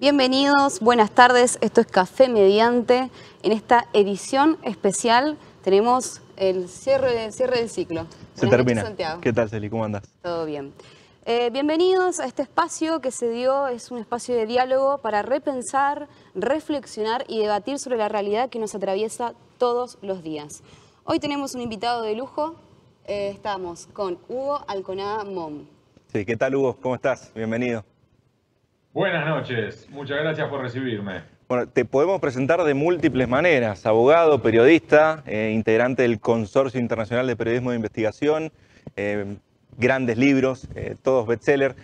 Bienvenidos, buenas tardes. Esto es Café Mediante. En esta edición especial tenemos el cierre, cierre del ciclo. Se termina. ¿Qué tal, Celi? ¿Cómo andas? Todo bien. Eh, bienvenidos a este espacio que se dio, es un espacio de diálogo para repensar, reflexionar y debatir sobre la realidad que nos atraviesa todos los días. Hoy tenemos un invitado de lujo, eh, estamos con Hugo Alconada Mom. Sí, ¿qué tal Hugo? ¿Cómo estás? Bienvenido. Buenas noches, muchas gracias por recibirme. Bueno, te podemos presentar de múltiples maneras, abogado, periodista, eh, integrante del Consorcio Internacional de Periodismo de Investigación, eh, grandes libros, eh, todos bestsellers.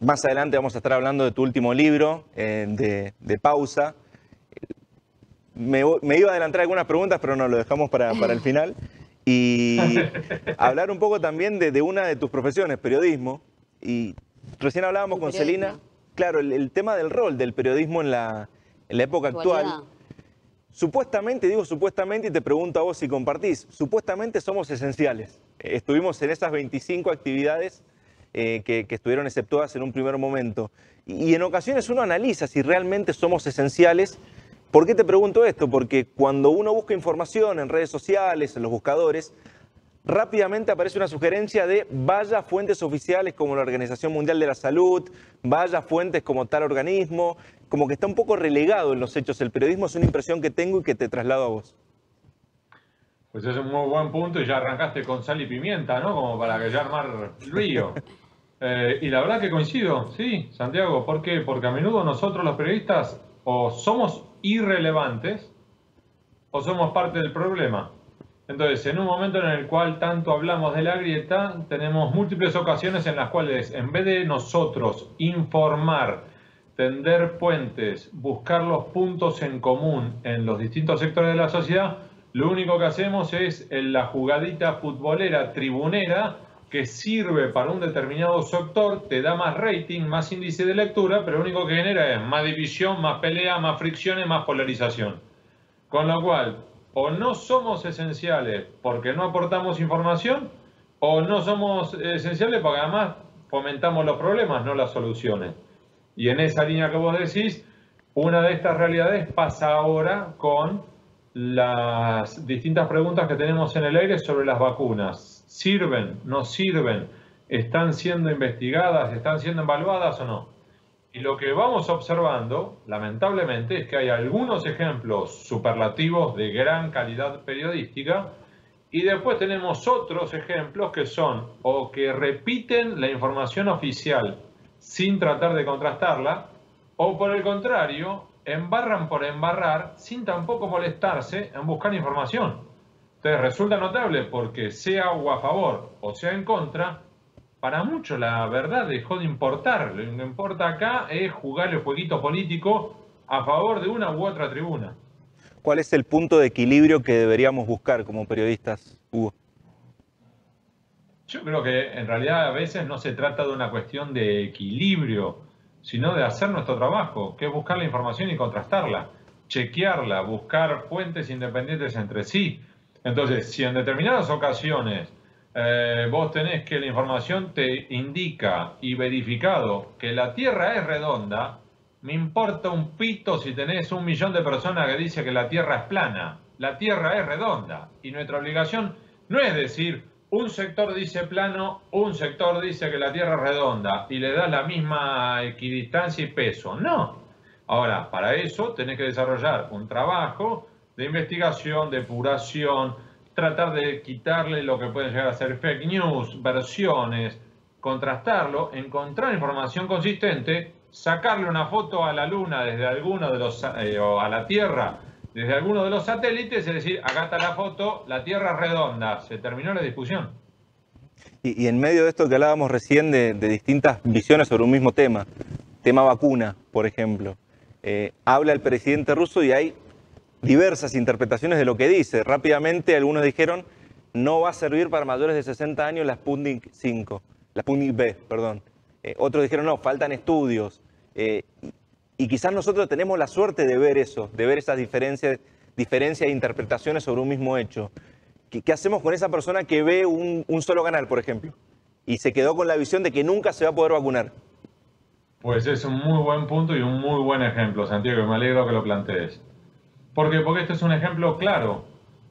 más adelante vamos a estar hablando de tu último libro, de, Pausa. Me, iba a adelantar algunas preguntas, pero no, lo dejamos para, el final. Y hablar un poco también de, de una de tus profesiones, periodismo. Y Recién hablábamos con Celina, claro, el, tema del rol del periodismo en la, época actual. Supuestamente, digo supuestamente y te pregunto a vos si compartís, supuestamente somos esenciales. Estuvimos en esas 25 actividades eh, que, estuvieron exceptuadas en un primer momento. y en ocasiones uno analiza si realmente somos esenciales. ¿Por qué te pregunto esto? Porque cuando uno busca información en redes sociales, en los buscadores, rápidamente aparece una sugerencia de vaya fuentes oficiales como la Organización Mundial de la Salud, vaya fuentes como tal organismo, como que está un poco relegado en los hechos. El periodismo es una impresión que tengo y que te traslado a vos. Pues es un muy buen punto y ya arrancaste con sal y pimienta, ¿no? Como para que ya armar río. Eh, y la verdad que coincido, sí, Santiago. ¿Por qué? Porque a menudo nosotros los periodistas o somos irrelevantes o somos parte del problema. Entonces, en un momento en el cual tanto hablamos de la grieta, tenemos múltiples ocasiones en las cuales, en vez de nosotros informar, tender puentes, buscar los puntos en común en los distintos sectores de la sociedad, lo único que hacemos es la jugadita futbolera, tribunera, que sirve para un determinado sector, te da más rating, más índice de lectura, pero lo único que genera es más división, más pelea, más fricciones, más polarización. Con lo cual, o no somos esenciales porque no aportamos información, o no somos esenciales porque además fomentamos los problemas, no las soluciones. Y en esa línea que vos decís, una de estas realidades pasa ahora con las distintas preguntas que tenemos en el aire sobre las vacunas. ¿Sirven? ¿No sirven? ¿Están siendo investigadas? ¿Están siendo evaluadas o no? Y lo que vamos observando, lamentablemente, es que hay algunos ejemplos superlativos de gran calidad periodística y después tenemos otros ejemplos que son o que repiten la información oficial sin tratar de contrastarla, o por el contrario, embarran por embarrar sin tampoco molestarse en buscar información. Entonces resulta notable porque sea o a favor o sea en contra, para muchos la verdad dejó de importar. Lo que importa acá es jugar el jueguito político a favor de una u otra tribuna. ¿Cuál es el punto de equilibrio que deberíamos buscar como periodistas, Hugo? Yo creo que en realidad a veces no se trata de una cuestión de equilibrio, sino de hacer nuestro trabajo, que es buscar la información y contrastarla, chequearla, buscar fuentes independientes entre sí. Entonces, si en determinadas ocasiones eh, vos tenés que la información te indica y verificado que la Tierra es redonda, me importa un pito si tenés un millón de personas que dicen que la Tierra es plana. La Tierra es redonda y nuestra obligación no es decir un sector dice plano, un sector dice que la Tierra es redonda y le da la misma equidistancia y peso. No. Ahora, para eso tenés que desarrollar un trabajo de investigación, depuración, tratar de quitarle lo que pueden llegar a ser fake news, versiones, contrastarlo, encontrar información consistente, sacarle una foto a la Luna desde alguno de los, eh, o a la Tierra desde alguno de los satélites, es decir, acá está la foto, la Tierra redonda, se terminó la discusión. Y, en medio de esto que hablábamos recién de, distintas visiones sobre un mismo tema, tema vacuna, por ejemplo, eh, habla el presidente ruso y hay diversas interpretaciones de lo que dice. Rápidamente algunos dijeron, no va a servir para mayores de 60 años la Sputnik 5, la Sputnik B, perdón. Eh, otros dijeron, no, faltan estudios. Eh, y quizás nosotros tenemos la suerte de ver eso, de ver esas diferencias, diferencias de interpretaciones sobre un mismo hecho. ¿Qué, hacemos con esa persona que ve un, un solo canal, por ejemplo? Y se quedó con la visión de que nunca se va a poder vacunar. Pues es un muy buen punto y un muy buen ejemplo, Santiago, me alegro que lo plantees. ¿Por qué? Porque este es un ejemplo claro.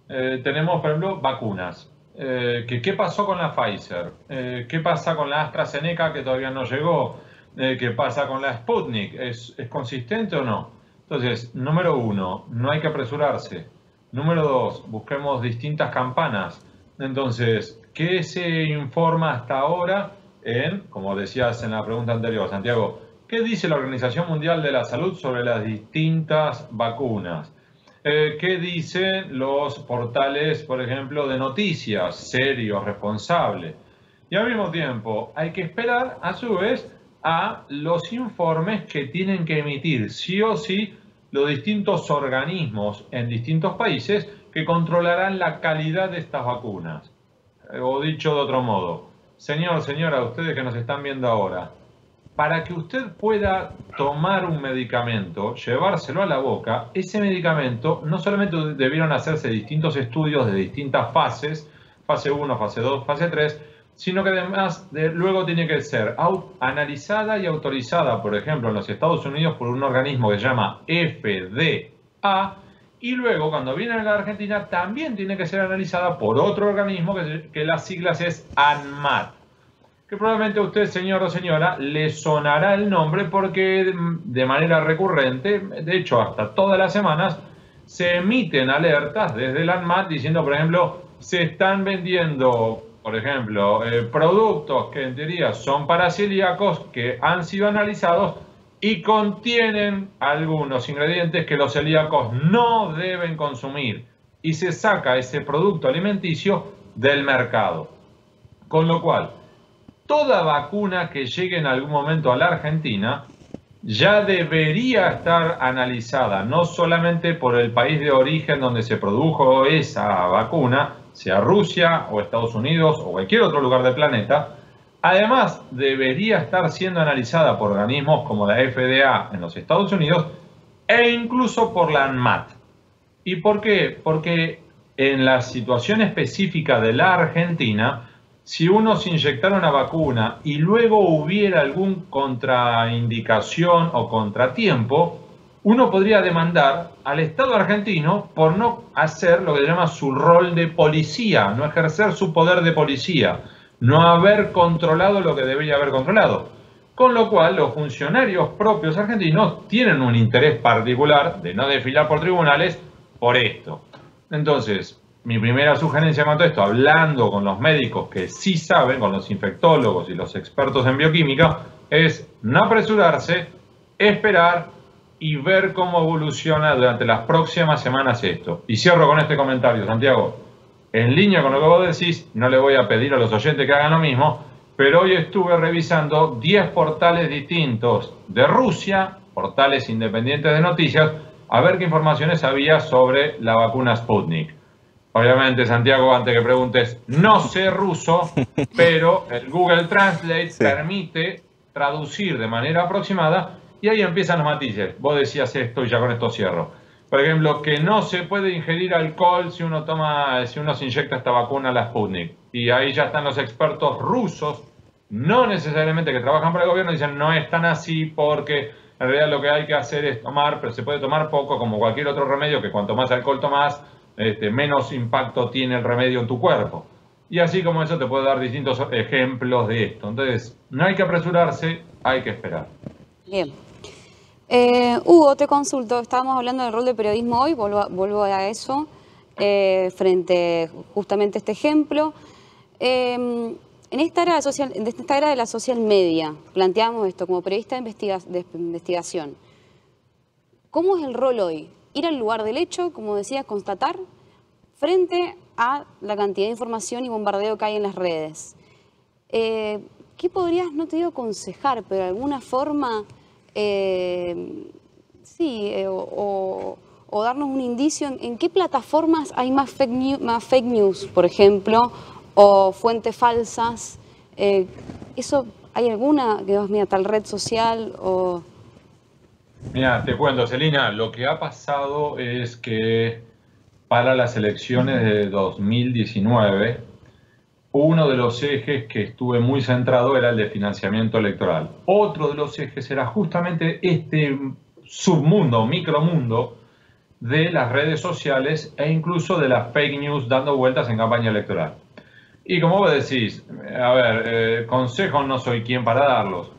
Eh, tenemos, por ejemplo, vacunas. Eh, ¿Qué pasó con la Pfizer? Eh, ¿Qué pasa con la AstraZeneca que todavía no llegó? ¿Qué pasa con la Sputnik? ¿Es, ¿Es consistente o no? Entonces, número uno, no hay que apresurarse. Número dos, busquemos distintas campanas. Entonces, ¿qué se informa hasta ahora en, como decías en la pregunta anterior, Santiago, qué dice la Organización Mundial de la Salud sobre las distintas vacunas? Eh, ¿Qué dicen los portales, por ejemplo, de noticias, serios, responsables? Y al mismo tiempo, hay que esperar, a su vez, a los informes que tienen que emitir sí o sí los distintos organismos en distintos países que controlarán la calidad de estas vacunas. Eh, o dicho de otro modo, señor, señora, ustedes que nos están viendo ahora, para que usted pueda tomar un medicamento, llevárselo a la boca, ese medicamento no solamente debieron hacerse distintos estudios de distintas fases, fase 1, fase 2, fase 3, sino que además de, luego tiene que ser analizada y autorizada, por ejemplo, en los Estados Unidos por un organismo que se llama FDA, y luego cuando viene a la Argentina también tiene que ser analizada por otro organismo que, que las siglas es ANMAT, que probablemente a usted, señor o señora, le sonará el nombre porque de manera recurrente, de hecho hasta todas las semanas, se emiten alertas desde el ANMAT diciendo, por ejemplo, se están vendiendo por ejemplo, eh, productos que en teoría son para celíacos que han sido analizados y contienen algunos ingredientes que los celíacos no deben consumir y se saca ese producto alimenticio del mercado. Con lo cual, toda vacuna que llegue en algún momento a la Argentina ya debería estar analizada no solamente por el país de origen donde se produjo esa vacuna, sea Rusia o Estados Unidos o cualquier otro lugar del planeta, además debería estar siendo analizada por organismos como la FDA en los Estados Unidos e incluso por la ANMAT. ¿Y por qué? Porque en la situación específica de la Argentina, si uno se inyectara una vacuna y luego hubiera algún contraindicación o contratiempo, uno podría demandar al Estado argentino por no hacer lo que se llama su rol de policía, no ejercer su poder de policía, no haber controlado lo que debería haber controlado. Con lo cual los funcionarios propios argentinos tienen un interés particular de no desfilar por tribunales por esto. Entonces, mi primera sugerencia con todo esto, hablando con los médicos que sí saben, con los infectólogos y los expertos en bioquímica, es no apresurarse, esperar y ver cómo evoluciona durante las próximas semanas esto. Y cierro con este comentario, Santiago. En línea con lo que vos decís, no le voy a pedir a los oyentes que hagan lo mismo, pero hoy estuve revisando 10 portales distintos de Rusia, portales independientes de noticias, a ver qué informaciones había sobre la vacuna Sputnik. Obviamente, Santiago, antes que preguntes, no sé ruso, pero el Google Translate permite traducir de manera aproximada y ahí empiezan los matices. Vos decías esto y ya con esto cierro. Por ejemplo, que no se puede ingerir alcohol si uno toma, si uno se inyecta esta vacuna, la Sputnik. Y ahí ya están los expertos rusos, no necesariamente que trabajan para el gobierno, dicen no es tan así porque en realidad lo que hay que hacer es tomar, pero se puede tomar poco, como cualquier otro remedio, que cuanto más alcohol tomas, este, menos impacto tiene el remedio en tu cuerpo. Y así como eso te puedo dar distintos ejemplos de esto. Entonces, no hay que apresurarse, hay que esperar. Bien. Eh, Hugo, te consulto, estábamos hablando del rol de periodismo hoy, vuelvo, a eso, eh, frente justamente a este ejemplo. Eh, en esta era, de social, en esta era de la social media, planteamos esto como periodista de investigación. ¿Cómo es el rol hoy? Ir al lugar del hecho, como decía, constatar, frente a la cantidad de información y bombardeo que hay en las redes. Eh, ¿Qué podrías, no te digo aconsejar, pero de alguna forma, eh, sí, eh, o, darnos un indicio en, qué plataformas hay más fake, news, más fake news, por ejemplo, o fuentes falsas? ¿Eso hay alguna que vas, mira, tal red social o Mira, te cuento, Celina, lo que ha pasado es que para las elecciones de 2019 uno de los ejes que estuve muy centrado era el de financiamiento electoral. Otro de los ejes era justamente este submundo, micromundo de las redes sociales e incluso de las fake news dando vueltas en campaña electoral. Y como vos decís, a ver, eh, consejos no soy quien para darlos.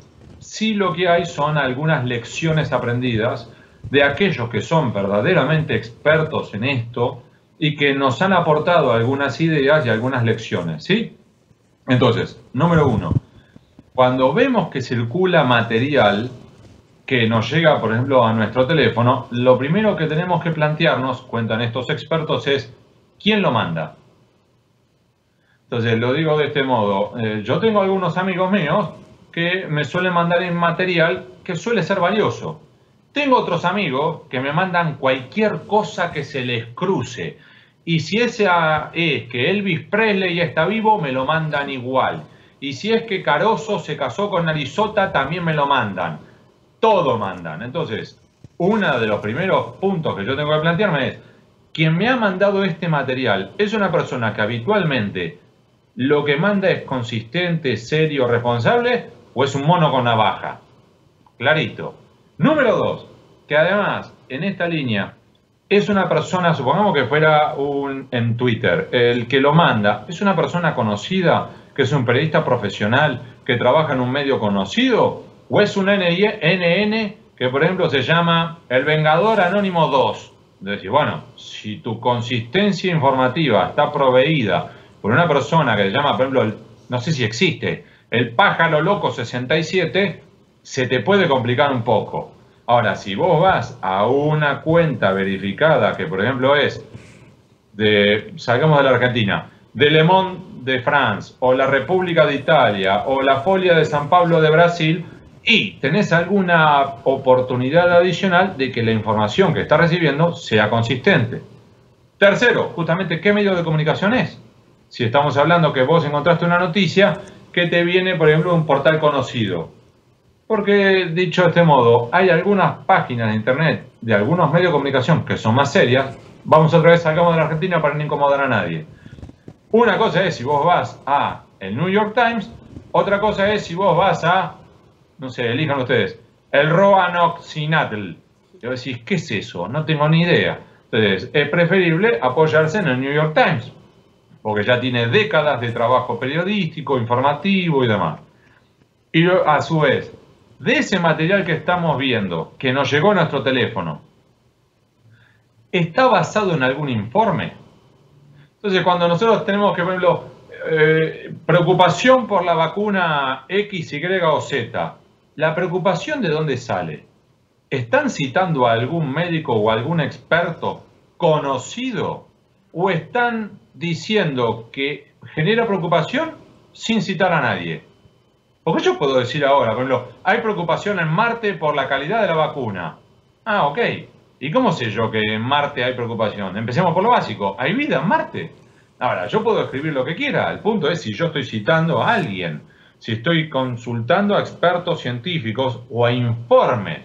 Sí lo que hay son algunas lecciones aprendidas de aquellos que son verdaderamente expertos en esto y que nos han aportado algunas ideas y algunas lecciones, ¿sí? Entonces, número uno, cuando vemos que circula material que nos llega, por ejemplo, a nuestro teléfono, lo primero que tenemos que plantearnos, cuentan estos expertos, es ¿quién lo manda? Entonces, lo digo de este modo, eh, yo tengo algunos amigos míos que me suelen mandar en material que suele ser valioso. Tengo otros amigos que me mandan cualquier cosa que se les cruce. Y si esa es que Elvis Presley está vivo, me lo mandan igual. Y si es que Caroso se casó con Arizota, también me lo mandan. Todo mandan. Entonces, uno de los primeros puntos que yo tengo que plantearme es, quien me ha mandado este material es una persona que habitualmente lo que manda es consistente, serio, responsable, o es un mono con navaja. Clarito. Número dos, que además en esta línea es una persona, supongamos que fuera un en Twitter, el que lo manda, es una persona conocida, que es un periodista profesional, que trabaja en un medio conocido, o es un NN que por ejemplo se llama El Vengador Anónimo 2. Es decir, bueno, si tu consistencia informativa está proveída por una persona que se llama, por ejemplo, no sé si existe, el pájaro loco 67, se te puede complicar un poco. Ahora, si vos vas a una cuenta verificada, que por ejemplo es de, salgamos de la Argentina, de Le Monde de France, o la República de Italia, o la Folia de San Pablo de Brasil, y tenés alguna oportunidad adicional de que la información que estás recibiendo sea consistente. Tercero, justamente, ¿qué medio de comunicación es? Si estamos hablando que vos encontraste una noticia que te viene, por ejemplo, un portal conocido. Porque, dicho de este modo, hay algunas páginas de internet de algunos medios de comunicación que son más serias. Vamos otra vez, salgamos de la Argentina para no incomodar a nadie. Una cosa es si vos vas a el New York Times, otra cosa es si vos vas a, no sé, elijan ustedes, el Roanoke-Sinatl. Y vos decís, ¿qué es eso? No tengo ni idea. Entonces, es preferible apoyarse en el New York Times porque ya tiene décadas de trabajo periodístico, informativo y demás. Y a su vez, de ese material que estamos viendo, que nos llegó a nuestro teléfono, ¿está basado en algún informe? Entonces, cuando nosotros tenemos que, por ejemplo, eh, preocupación por la vacuna X, Y o Z, ¿la preocupación de dónde sale? ¿Están citando a algún médico o algún experto conocido? ¿O están diciendo que genera preocupación sin citar a nadie. Porque yo puedo decir ahora, por ejemplo, hay preocupación en Marte por la calidad de la vacuna. Ah, ok. ¿Y cómo sé yo que en Marte hay preocupación? Empecemos por lo básico. ¿Hay vida en Marte? Ahora, yo puedo escribir lo que quiera. El punto es si yo estoy citando a alguien, si estoy consultando a expertos científicos o a informes.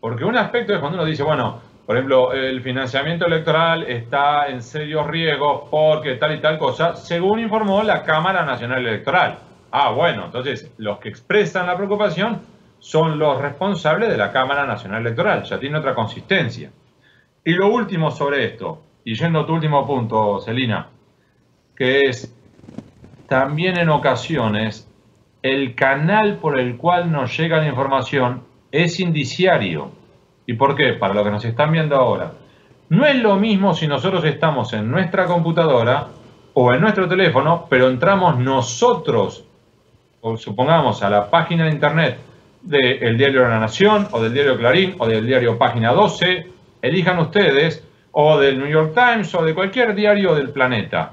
Porque un aspecto es cuando uno dice, bueno, por ejemplo, el financiamiento electoral está en serios riesgos porque tal y tal cosa, según informó la Cámara Nacional Electoral. Ah, bueno, entonces los que expresan la preocupación son los responsables de la Cámara Nacional Electoral, ya tiene otra consistencia. Y lo último sobre esto, y yendo a tu último punto, Celina, que es también en ocasiones el canal por el cual nos llega la información es indiciario. ¿Y por qué? Para lo que nos están viendo ahora. No es lo mismo si nosotros estamos en nuestra computadora o en nuestro teléfono, pero entramos nosotros, o supongamos, a la página de internet del diario de la Nación, o del diario Clarín, o del diario Página 12, elijan ustedes, o del New York Times, o de cualquier diario del planeta.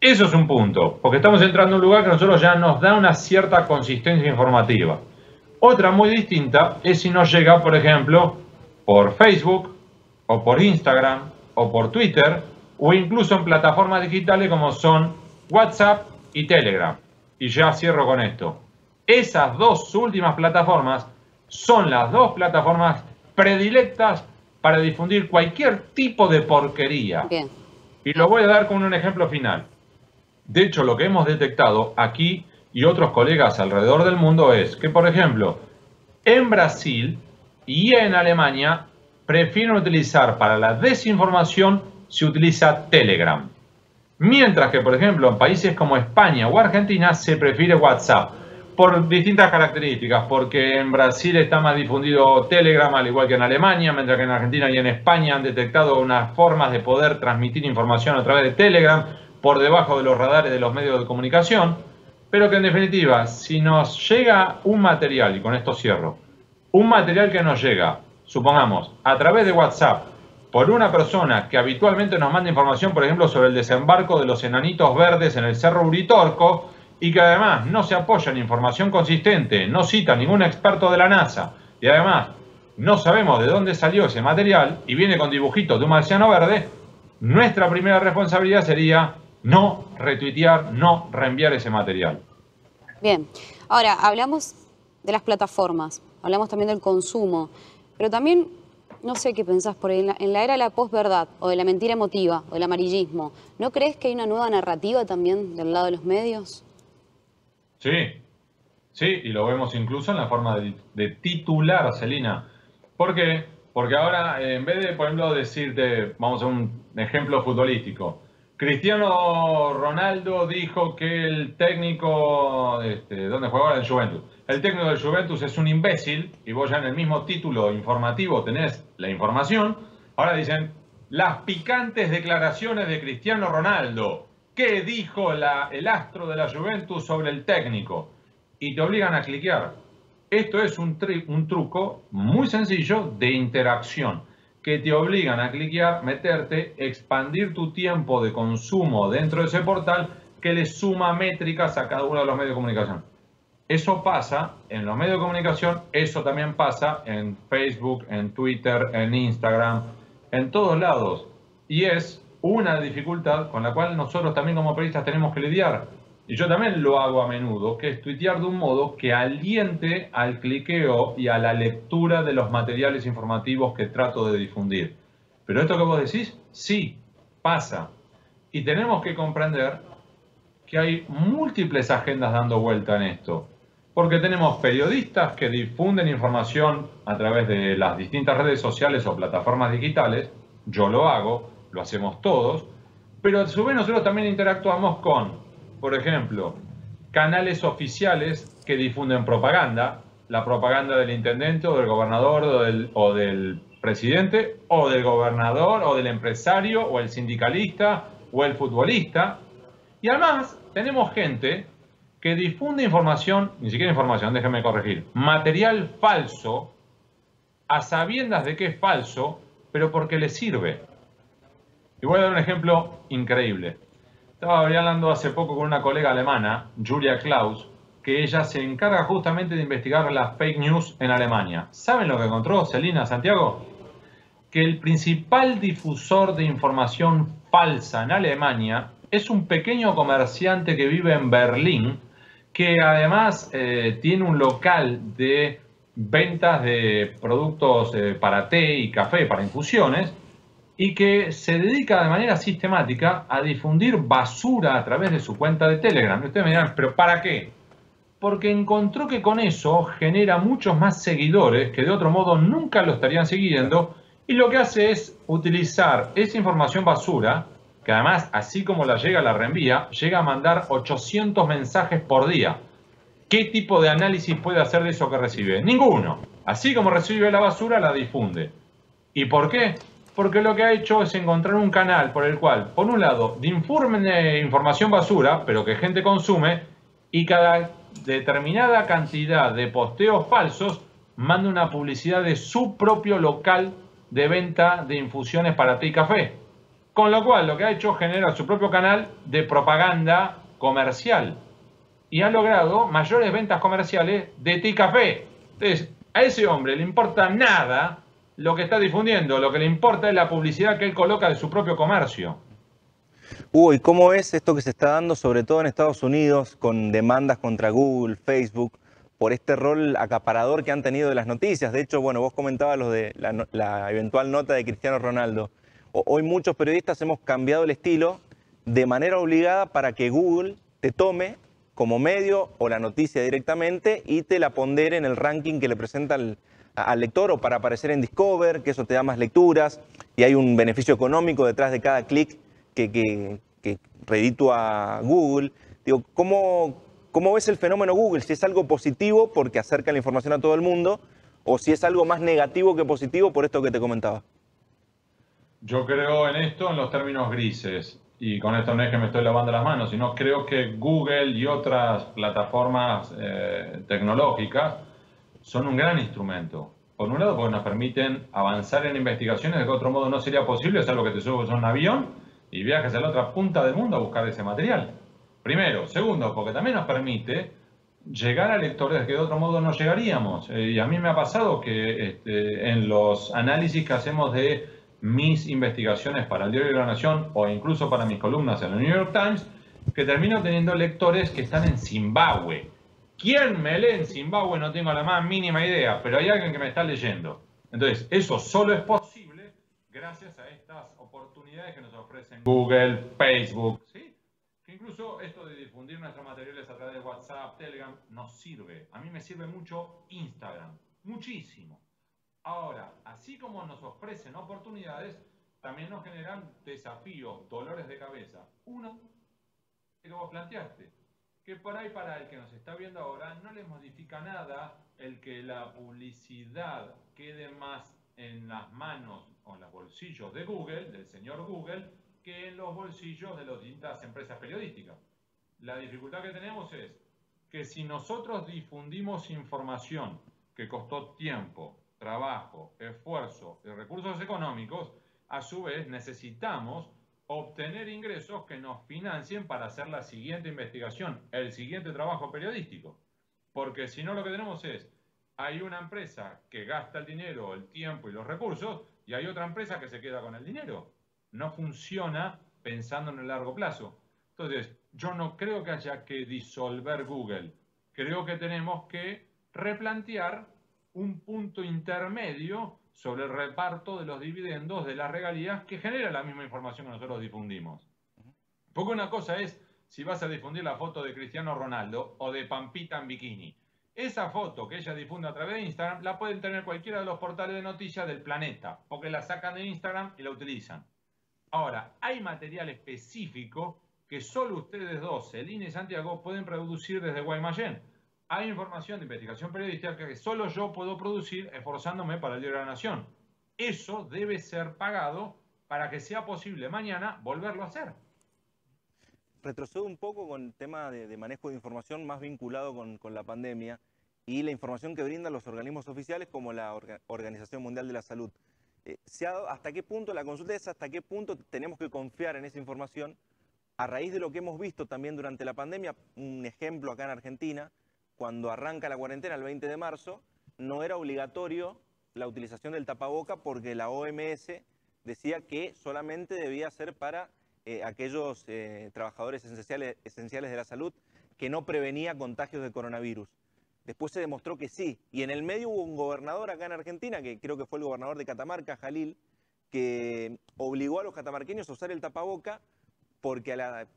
Eso es un punto, porque estamos entrando a un lugar que a nosotros ya nos da una cierta consistencia informativa. Otra muy distinta es si nos llega, por ejemplo, por Facebook o por Instagram o por Twitter o incluso en plataformas digitales como son WhatsApp y Telegram. Y ya cierro con esto. Esas dos últimas plataformas son las dos plataformas predilectas para difundir cualquier tipo de porquería. Y lo voy a dar con un ejemplo final. De hecho, lo que hemos detectado aquí y otros colegas alrededor del mundo es que, por ejemplo, en Brasil y en Alemania prefieren utilizar para la desinformación, se utiliza Telegram. Mientras que, por ejemplo, en países como España o Argentina se prefiere WhatsApp por distintas características, porque en Brasil está más difundido Telegram, al igual que en Alemania, mientras que en Argentina y en España han detectado unas formas de poder transmitir información a través de Telegram por debajo de los radares de los medios de comunicación, pero que en definitiva, si nos llega un material, y con esto cierro, un material que nos llega, supongamos, a través de WhatsApp, por una persona que habitualmente nos manda información, por ejemplo, sobre el desembarco de los enanitos verdes en el Cerro Uritorco, y que además no se apoya en información consistente, no cita ningún experto de la NASA, y además no sabemos de dónde salió ese material y viene con dibujitos de un marciano verde, nuestra primera responsabilidad sería no retuitear, no reenviar ese material. Bien, ahora hablamos de las plataformas, hablamos también del consumo, pero también, no sé qué pensás por en la, en la era de la posverdad o de la mentira emotiva o del amarillismo, ¿no crees que hay una nueva narrativa también del lado de los medios? Sí, sí, y lo vemos incluso en la forma de, titular, Celina. ¿Por qué? Porque ahora, en vez de, por ejemplo, decirte, vamos a un ejemplo futbolístico, Cristiano Ronaldo dijo que el técnico, este, ¿dónde juega ahora? En Juventus. El técnico del Juventus es un imbécil, y vos ya en el mismo título informativo tenés la información. Ahora dicen, las picantes declaraciones de Cristiano Ronaldo. ¿Qué dijo el astro de la Juventus sobre el técnico? Y te obligan a cliquear. Esto es un, un truco muy sencillo de interacción que te obligan a cliquear, meterte, expandir tu tiempo de consumo dentro de ese portal que le suma métricas a cada uno de los medios de comunicación. Eso pasa en los medios de comunicación, eso también pasa en Facebook, en Twitter, en Instagram, en todos lados. Y es una dificultad con la cual nosotros también como periodistas tenemos que lidiar. Y yo también lo hago a menudo, que es tuitear de un modo que aliente al cliqueo y a la lectura de los materiales informativos que trato de difundir. Pero esto que vos decís, sí, pasa. Y tenemos que comprender que hay múltiples agendas dando vuelta en esto. Porque tenemos periodistas que difunden información a través de las distintas redes sociales o plataformas digitales, yo lo hago, lo hacemos todos, pero a su vez nosotros también interactuamos con, por ejemplo, canales oficiales que difunden propaganda, la propaganda del intendente o del gobernador o del, o del presidente o del gobernador o del empresario o el sindicalista o el futbolista. Y además tenemos gente que difunde información, ni siquiera información, déjenme corregir, material falso a sabiendas de que es falso, pero porque le sirve. Y voy a dar un ejemplo increíble. Estaba hablando hace poco con una colega alemana, Julia Klaus, que ella se encarga justamente de investigar las fake news en Alemania. ¿Saben lo que encontró Celina Santiago? Que el principal difusor de información falsa en Alemania es un pequeño comerciante que vive en Berlín, que además eh, tiene un local de ventas de productos eh, para té y café, para infusiones, y que se dedica de manera sistemática a difundir basura a través de su cuenta de Telegram. Y ustedes me dirán, ¿pero para qué? Porque encontró que con eso genera muchos más seguidores que de otro modo nunca lo estarían siguiendo y lo que hace es utilizar esa información basura, que además así como la llega, la reenvía, llega a mandar 800 mensajes por día. ¿Qué tipo de análisis puede hacer de eso que recibe? Ninguno. Así como recibe la basura, la difunde. ¿Y por qué? porque lo que ha hecho es encontrar un canal por el cual, por un lado, de información basura, pero que gente consume, y cada determinada cantidad de posteos falsos manda una publicidad de su propio local de venta de infusiones para té y café. Con lo cual, lo que ha hecho es generar su propio canal de propaganda comercial y ha logrado mayores ventas comerciales de y café. Entonces, a ese hombre le importa nada lo que está difundiendo, lo que le importa es la publicidad que él coloca de su propio comercio. Hugo, ¿y cómo es esto que se está dando, sobre todo en Estados Unidos, con demandas contra Google, Facebook, por este rol acaparador que han tenido de las noticias? De hecho, bueno, vos comentabas de la, eventual nota de Cristiano Ronaldo. Hoy muchos periodistas hemos cambiado el estilo de manera obligada para que Google te tome como medio o la noticia directamente y te la pondere en el ranking que le presenta al, lector o para aparecer en Discover, que eso te da más lecturas y hay un beneficio económico detrás de cada clic que, que, Google. Digo, ¿cómo, ¿Cómo ves el fenómeno Google? Si es algo positivo porque acerca la información a todo el mundo o si es algo más negativo que positivo por esto que te comentaba. Yo creo en esto en los términos grises. Y con esto no es que me estoy lavando las manos, sino creo que Google y otras plataformas eh, tecnológicas son un gran instrumento. Por un lado, porque nos permiten avanzar en investigaciones de que otro modo no sería posible, es algo que te subes a un avión y viajes a la otra punta del mundo a buscar ese material. Primero. Segundo, porque también nos permite llegar a lectores que de otro modo no llegaríamos. Eh, y a mí me ha pasado que este, en los análisis que hacemos de mis investigaciones para el Diario de la Nación o incluso para mis columnas en el New York Times, que termino teniendo lectores que están en Zimbabue. ¿Quién me lee en Zimbabue? No tengo la más mínima idea, pero hay alguien que me está leyendo. Entonces, eso solo es posible gracias a estas oportunidades que nos ofrecen Google, Facebook, ¿sí? incluso esto de difundir nuestros materiales a través de WhatsApp, Telegram, nos sirve. A mí me sirve mucho Instagram, muchísimo. Ahora, así como nos ofrecen oportunidades, también nos generan desafíos, dolores de cabeza. Uno, que vos planteaste, que por ahí para el que nos está viendo ahora no le modifica nada el que la publicidad quede más en las manos o en los bolsillos de Google, del señor Google, que en los bolsillos de las distintas empresas periodísticas. La dificultad que tenemos es que si nosotros difundimos información que costó tiempo, trabajo, esfuerzo y recursos económicos, a su vez necesitamos obtener ingresos que nos financien para hacer la siguiente investigación, el siguiente trabajo periodístico. Porque si no lo que tenemos es, hay una empresa que gasta el dinero, el tiempo y los recursos, y hay otra empresa que se queda con el dinero no funciona pensando en el largo plazo. Entonces, yo no creo que haya que disolver Google. Creo que tenemos que replantear un punto intermedio sobre el reparto de los dividendos de las regalías que genera la misma información que nosotros difundimos. Porque una cosa es si vas a difundir la foto de Cristiano Ronaldo o de Pampita en bikini. Esa foto que ella difunde a través de Instagram la pueden tener cualquiera de los portales de noticias del planeta, porque la sacan de Instagram y la utilizan. Ahora, hay material específico que solo ustedes dos, Celine y Santiago, pueden producir desde Guaymallén. Hay información de investigación periodística que solo yo puedo producir esforzándome para el Diario de la Nación. Eso debe ser pagado para que sea posible mañana volverlo a hacer. Retrocedo un poco con el tema de, manejo de información más vinculado con, la pandemia y la información que brindan los organismos oficiales como la Organización Mundial de la Salud. Eh, hasta qué punto, la consulta es hasta qué punto tenemos que confiar en esa información a raíz de lo que hemos visto también durante la pandemia, un ejemplo acá en Argentina, cuando arranca la cuarentena el 20 de marzo, no era obligatorio la utilización del tapaboca porque la OMS decía que solamente debía ser para eh, aquellos eh, trabajadores esenciales, esenciales de la salud que no prevenía contagios de coronavirus. Después se demostró que sí. Y en el medio hubo un gobernador acá en Argentina, que creo que fue el gobernador de Catamarca, Jalil, que obligó a los catamarqueños a usar el tapaboca porque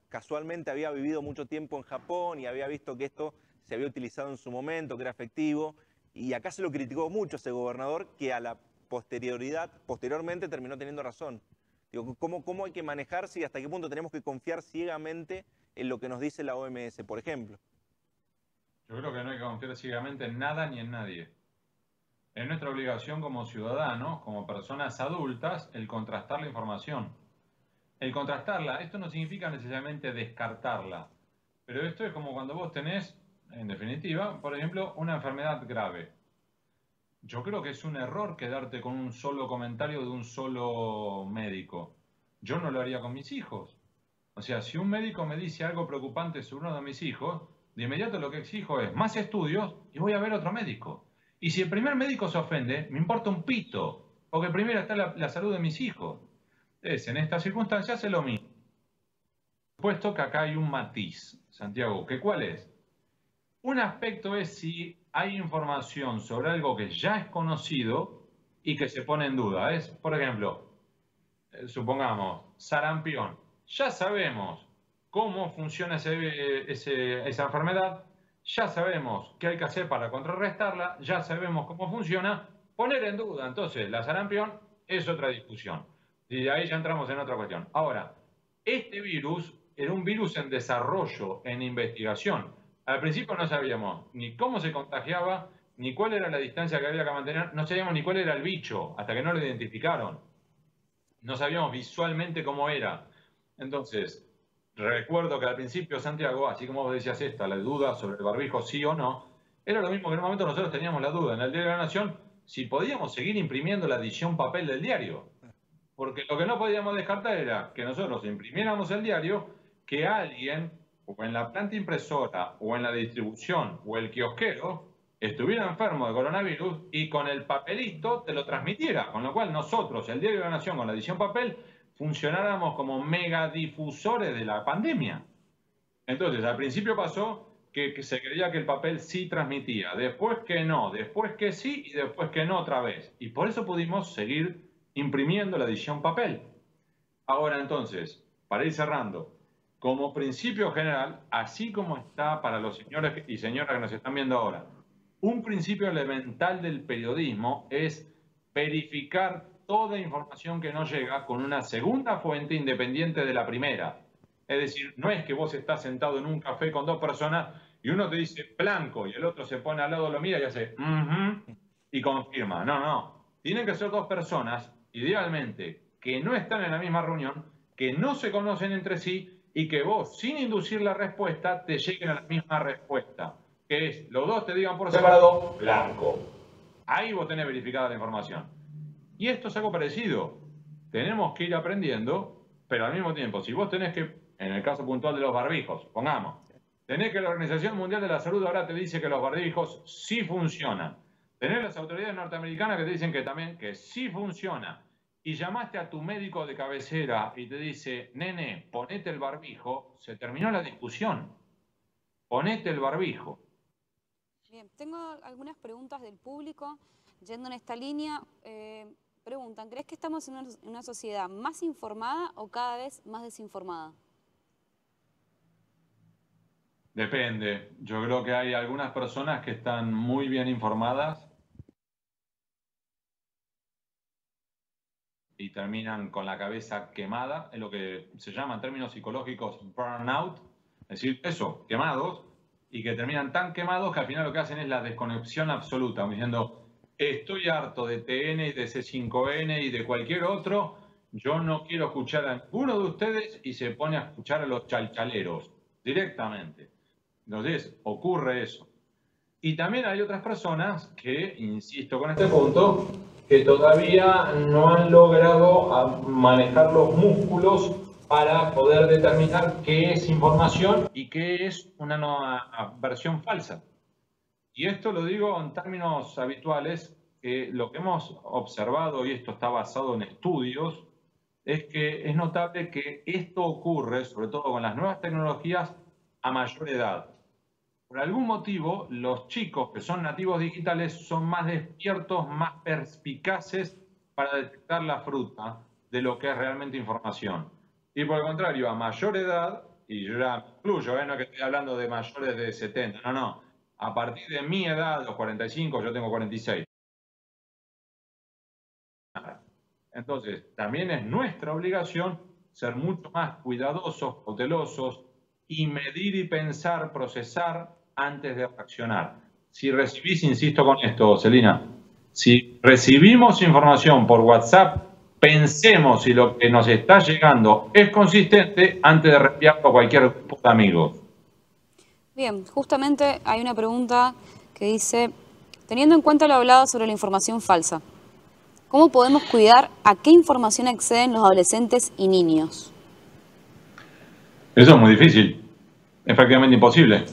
casualmente había vivido mucho tiempo en Japón y había visto que esto se había utilizado en su momento, que era efectivo. Y acá se lo criticó mucho ese gobernador que a la posterioridad, posteriormente terminó teniendo razón. Digo, ¿cómo, ¿Cómo hay que manejarse y hasta qué punto tenemos que confiar ciegamente en lo que nos dice la OMS, por ejemplo? Yo creo que no hay que confiar ciegamente en nada ni en nadie. Es nuestra obligación como ciudadanos, como personas adultas, el contrastar la información. El contrastarla, esto no significa necesariamente descartarla, pero esto es como cuando vos tenés, en definitiva, por ejemplo, una enfermedad grave. Yo creo que es un error quedarte con un solo comentario de un solo médico. Yo no lo haría con mis hijos. O sea, si un médico me dice algo preocupante sobre uno de mis hijos, de inmediato lo que exijo es más estudios y voy a ver otro médico. Y si el primer médico se ofende, me importa un pito, porque primero está la, salud de mis hijos. Es, en estas circunstancias es lo mismo. Puesto que acá hay un matiz, Santiago, ¿que cuál es? Un aspecto es si hay información sobre algo que ya es conocido y que se pone en duda. Es, por ejemplo, eh, supongamos, sarampión. ya sabemos cómo funciona esa enfermedad, ya sabemos qué hay que hacer para contrarrestarla, ya sabemos cómo funciona, poner en duda entonces la sarampión es otra discusión. Y ahí ya entramos en otra cuestión. Ahora, este virus era un virus en desarrollo, en investigación. Al principio no sabíamos ni cómo se contagiaba, ni cuál era la distancia que había que mantener, no sabíamos ni cuál era el bicho, hasta que no lo identificaron. No sabíamos visualmente cómo era. Entonces, recuerdo que al principio Santiago, así como vos decías esta, la duda sobre el barbijo sí o no, era lo mismo que en un momento nosotros teníamos la duda en el Diario de la Nación si podíamos seguir imprimiendo la edición papel del diario. Porque lo que no podíamos descartar era que nosotros imprimiéramos el diario, que alguien, o en la planta impresora, o en la distribución, o el kiosquero, estuviera enfermo de coronavirus y con el papelito te lo transmitiera. Con lo cual nosotros, el Diario de la Nación, con la edición papel, funcionáramos como megadifusores de la pandemia. Entonces, al principio pasó que, se creía que el papel sí transmitía, después que no, después que sí y después que no otra vez. Y por eso pudimos seguir imprimiendo la edición papel. Ahora entonces, para ir cerrando, como principio general, así como está para los señores y señoras que nos están viendo ahora, un principio elemental del periodismo es verificar toda información que no llega con una segunda fuente independiente de la primera. Es decir, no es que vos estás sentado en un café con dos personas y uno te dice blanco y el otro se pone al lado, lo mira y hace y confirma. No, no. Tienen que ser dos personas, idealmente, que no están en la misma reunión, que no se conocen entre sí y que vos, sin inducir la respuesta, te lleguen a la misma respuesta que es los dos te digan por separado blanco. Ahí vos tenés verificada la información. Y esto es algo parecido. Tenemos que ir aprendiendo, pero al mismo tiempo, si vos tenés que, en el caso puntual de los barbijos, pongamos, tenés que la Organización Mundial de la Salud ahora te dice que los barbijos sí funcionan. Tenés las autoridades norteamericanas que te dicen que también que sí funciona. Y llamaste a tu médico de cabecera y te dice, nene, ponete el barbijo, se terminó la discusión. Ponete el barbijo. Bien, tengo algunas preguntas del público yendo en esta línea. Eh, preguntan, ¿crees que estamos en una, sociedad más informada o cada vez más desinformada? Depende. Yo creo que hay algunas personas que están muy bien informadas y terminan con la cabeza quemada, en lo que se llama en términos psicológicos burnout, es decir, eso, quemados, y que terminan tan quemados que al final lo que hacen es la desconexión absoluta, diciendo, estoy harto de TN y de C5N y de cualquier otro, yo no quiero escuchar a ninguno de ustedes y se pone a escuchar a los chalchaleros directamente. Entonces, ocurre eso. Y también hay otras personas que, insisto con este punto, que todavía no han logrado manejar los músculos para poder determinar qué es información y qué es una nueva versión falsa. Y esto lo digo en términos habituales, que lo que hemos observado, y esto está basado en estudios, es que es notable que esto ocurre, sobre todo con las nuevas tecnologías, a mayor edad. Por algún motivo, los chicos que son nativos digitales son más despiertos, más perspicaces para detectar la fruta de lo que es realmente información. Y por el contrario, a mayor edad, y yo ya incluyo, ¿eh? no que estoy hablando de mayores de 70, no, no, a partir de mi edad, los 45, yo tengo 46. Entonces, también es nuestra obligación ser mucho más cuidadosos, cautelosos y medir y pensar, procesar antes de reaccionar. Si recibís, insisto con esto, Celina, si recibimos información por WhatsApp pensemos si lo que nos está llegando es consistente antes de reenviarlo a cualquier grupo de amigos. Bien, justamente hay una pregunta que dice, teniendo en cuenta lo hablado sobre la información falsa, ¿cómo podemos cuidar a qué información acceden los adolescentes y niños? Eso es muy difícil, es prácticamente imposible.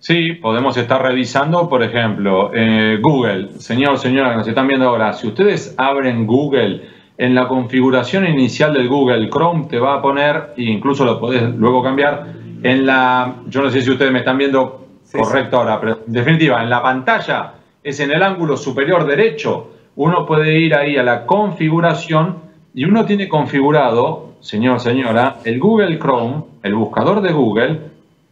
Sí, podemos estar revisando, por ejemplo, eh, Google. Señor, señora que nos están viendo ahora, si ustedes abren Google en la configuración inicial del Google Chrome te va a poner, e incluso lo podés luego cambiar, en la, yo no sé si ustedes me están viendo correcto ahora, pero en definitiva, en la pantalla es en el ángulo superior derecho, uno puede ir ahí a la configuración y uno tiene configurado señor, señora, el Google Chrome, el buscador de Google,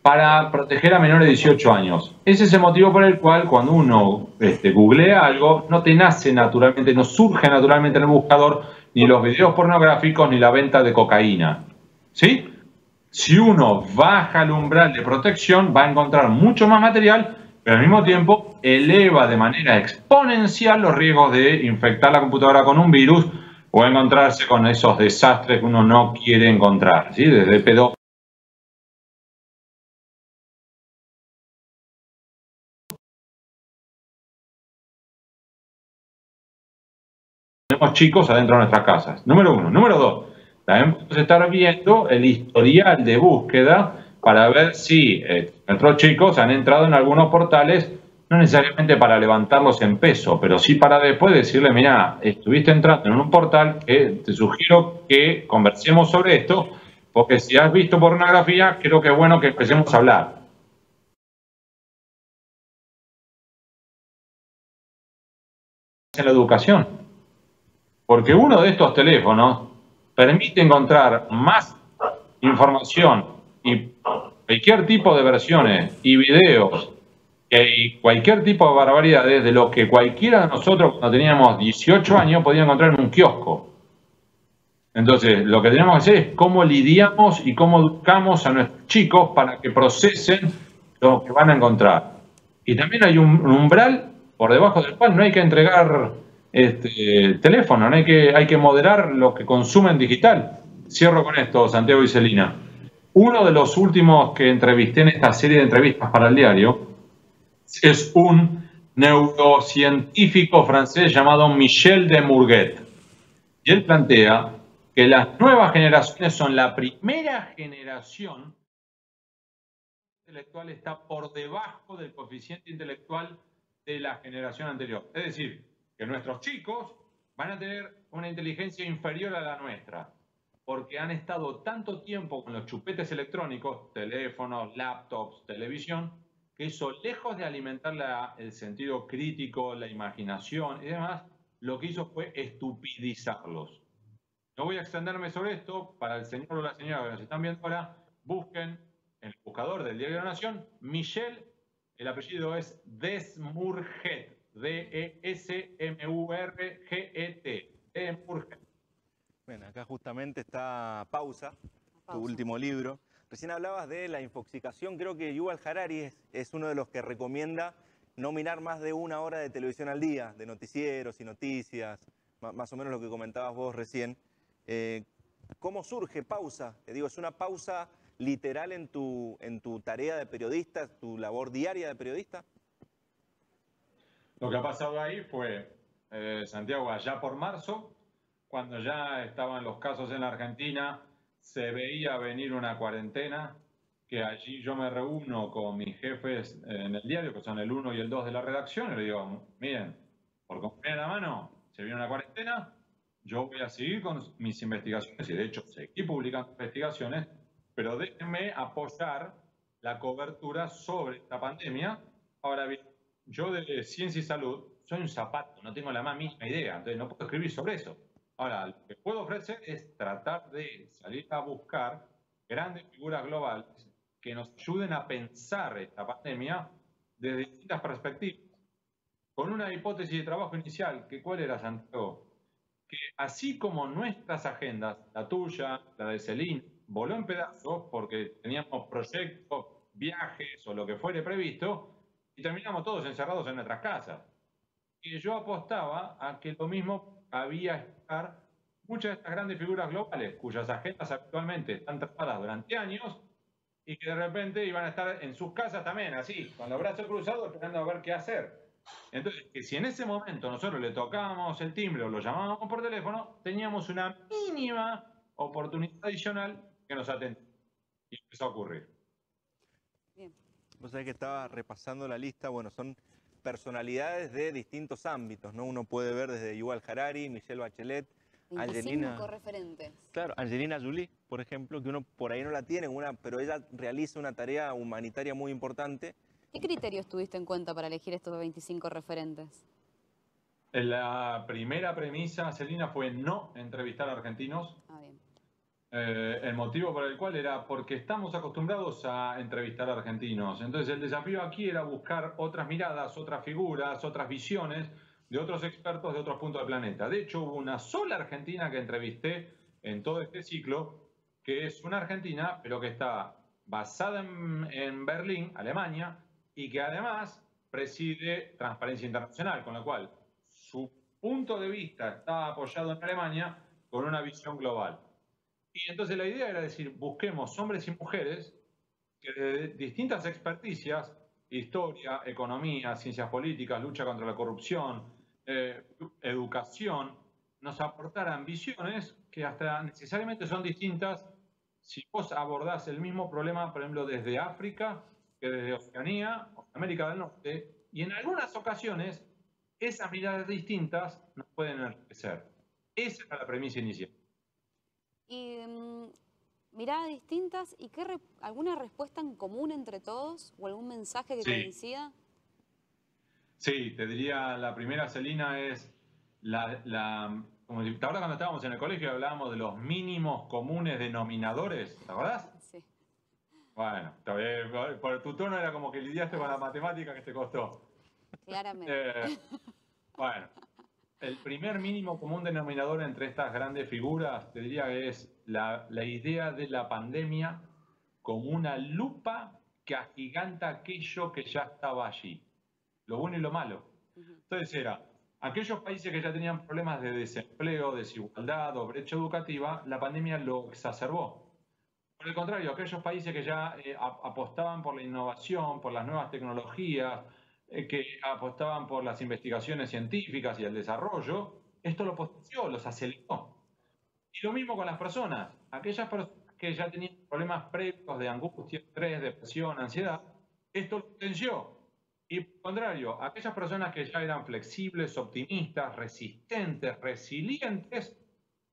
para proteger a menores de 18 años. Ese es el motivo por el cual cuando uno este, googlea algo, no te nace naturalmente, no surge naturalmente en el buscador ni los videos pornográficos ni la venta de cocaína. ¿Sí? Si uno baja el umbral de protección, va a encontrar mucho más material, pero al mismo tiempo eleva de manera exponencial los riesgos de infectar la computadora con un virus o encontrarse con esos desastres que uno no quiere encontrar, ¿sí? Desde pedo chicos adentro de nuestras casas. Número uno. Número dos, también podemos estar viendo el historial de búsqueda para ver si eh, nuestros chicos han entrado en algunos portales, no necesariamente para levantarlos en peso, pero sí para después decirle, mira, estuviste entrando en un portal que te sugiero que conversemos sobre esto, porque si has visto pornografía, creo que es bueno que empecemos a hablar. En la educación. Porque uno de estos teléfonos permite encontrar más información y cualquier tipo de versiones y videos y cualquier tipo de barbaridades de lo que cualquiera de nosotros cuando teníamos 18 años podía encontrar en un kiosco. Entonces, lo que tenemos que hacer es cómo lidiamos y cómo educamos a nuestros chicos para que procesen lo que van a encontrar. Y también hay un umbral por debajo del cual no hay que entregar este, teléfono, hay, que, moderar lo que consumen digital. Cierro con esto, Santiago y Celina. Uno de los últimos que entrevisté en esta serie de entrevistas para el diario es un neurocientífico francés llamado Michel de Mourguet. Y él plantea que las nuevas generaciones son la primera generación intelectual está por debajo del coeficiente intelectual de la generación anterior. Es decir, que nuestros chicos van a tener una inteligencia inferior a la nuestra, porque han estado tanto tiempo con los chupetes electrónicos, teléfonos, laptops, televisión, que eso, lejos de alimentar el sentido crítico, la imaginación y demás, lo que hizo fue estupidizarlos. No voy a extenderme sobre esto, para el señor o la señora que nos están viendo ahora, busquen en el buscador del Diario de la Nación, Michel, el apellido es Desmurget, D-E-S-M-U-R-G-E-T. Bueno, acá justamente está Pausa, tu último libro. Recién hablabas de la infoxicación. Creo que Yuval Harari es, uno de los que recomienda no mirar más de una hora de televisión al día, de noticieros y noticias, más o menos lo que comentabas vos recién. Eh, ¿Cómo surge Pausa? Te digo, es una pausa literal en tu, en tu tarea de periodista, tu labor diaria de periodista. Lo que ha pasado ahí fue, eh, Santiago, allá por marzo, cuando ya estaban los casos en la Argentina, se veía venir una cuarentena, que allí yo me reúno con mis jefes en el diario, que son el 1 y el 2 de la redacción, y le digo, miren, por compañía la mano, se viene una cuarentena, yo voy a seguir con mis investigaciones, y de hecho seguí publicando investigaciones, pero déjenme apoyar la cobertura sobre esta pandemia. Ahora bien, yo de ciencia y salud soy un zapato, no tengo la más misma idea, entonces no puedo escribir sobre eso. Ahora, lo que puedo ofrecer es tratar de salir a buscar grandes figuras globales que nos ayuden a pensar esta pandemia desde distintas perspectivas. Con una hipótesis de trabajo inicial, que cuál era, Santiago? Que así como nuestras agendas, la tuya, la de Celine, voló en pedazos porque teníamos proyectos, viajes o lo que fuere previsto, y terminamos todos encerrados en nuestras casas. Y yo apostaba a que lo mismo había estar muchas de estas grandes figuras globales, cuyas agendas actualmente están tratadas durante años y que de repente iban a estar en sus casas también, así, con los brazos cruzados, esperando a ver qué hacer. Entonces, que si en ese momento nosotros le tocábamos el timbre o lo llamábamos por teléfono, teníamos una mínima oportunidad adicional que nos atendía. Y empezó a ocurrir. Vos sabés que estaba repasando la lista, bueno, son personalidades de distintos ámbitos, ¿no? Uno puede ver desde Yuval Harari, Michelle Bachelet, Angelina... referentes. Claro, Angelina Jolie, por ejemplo, que uno por ahí no la tiene, una, pero ella realiza una tarea humanitaria muy importante. ¿Qué criterios tuviste en cuenta para elegir estos 25 referentes? La primera premisa, Celina, fue no entrevistar a argentinos. Eh, el motivo por el cual era porque estamos acostumbrados a entrevistar a argentinos. Entonces el desafío aquí era buscar otras miradas, otras figuras, otras visiones de otros expertos de otros puntos del planeta. De hecho, hubo una sola argentina que entrevisté en todo este ciclo, que es una argentina, pero que está basada en, en Berlín, Alemania, y que además preside Transparencia Internacional, con lo cual su punto de vista está apoyado en Alemania con una visión global. Y entonces la idea era decir, busquemos hombres y mujeres que de distintas experticias, historia, economía, ciencias políticas, lucha contra la corrupción, eh, educación, nos aportaran visiones que hasta necesariamente son distintas si vos abordás el mismo problema, por ejemplo, desde África, que desde Oceanía, o América del Norte, y en algunas ocasiones esas miradas distintas nos pueden enriquecer. Esa es la premisa inicial. Y mm, miradas distintas y qué alguna respuesta en común entre todos o algún mensaje que coincida. Sí, te diría, la primera, Celina, es la, la como si, ahora cuando estábamos en el colegio hablábamos de los mínimos comunes denominadores, ¿te acordás? Sí. Bueno, por tu tono era como que lidiaste con la matemática que te costó. Claramente. Eh, bueno, el primer mínimo común denominador entre estas grandes figuras, te diría que es la, idea de la pandemia como una lupa que agiganta aquello que ya estaba allí, lo bueno y lo malo. Entonces era, aquellos países que ya tenían problemas de desempleo, desigualdad o brecha educativa, la pandemia lo exacerbó. Por el contrario, aquellos países que ya eh, apostaban por la innovación, por las nuevas tecnologías, que apostaban por las investigaciones científicas y el desarrollo, esto lo potenció, los aceleró. Y lo mismo con las personas. Aquellas personas que ya tenían problemas previos de angustia, estrés, depresión, ansiedad, esto lo potenció. Y por el contrario, aquellas personas que ya eran flexibles, optimistas, resistentes, resilientes,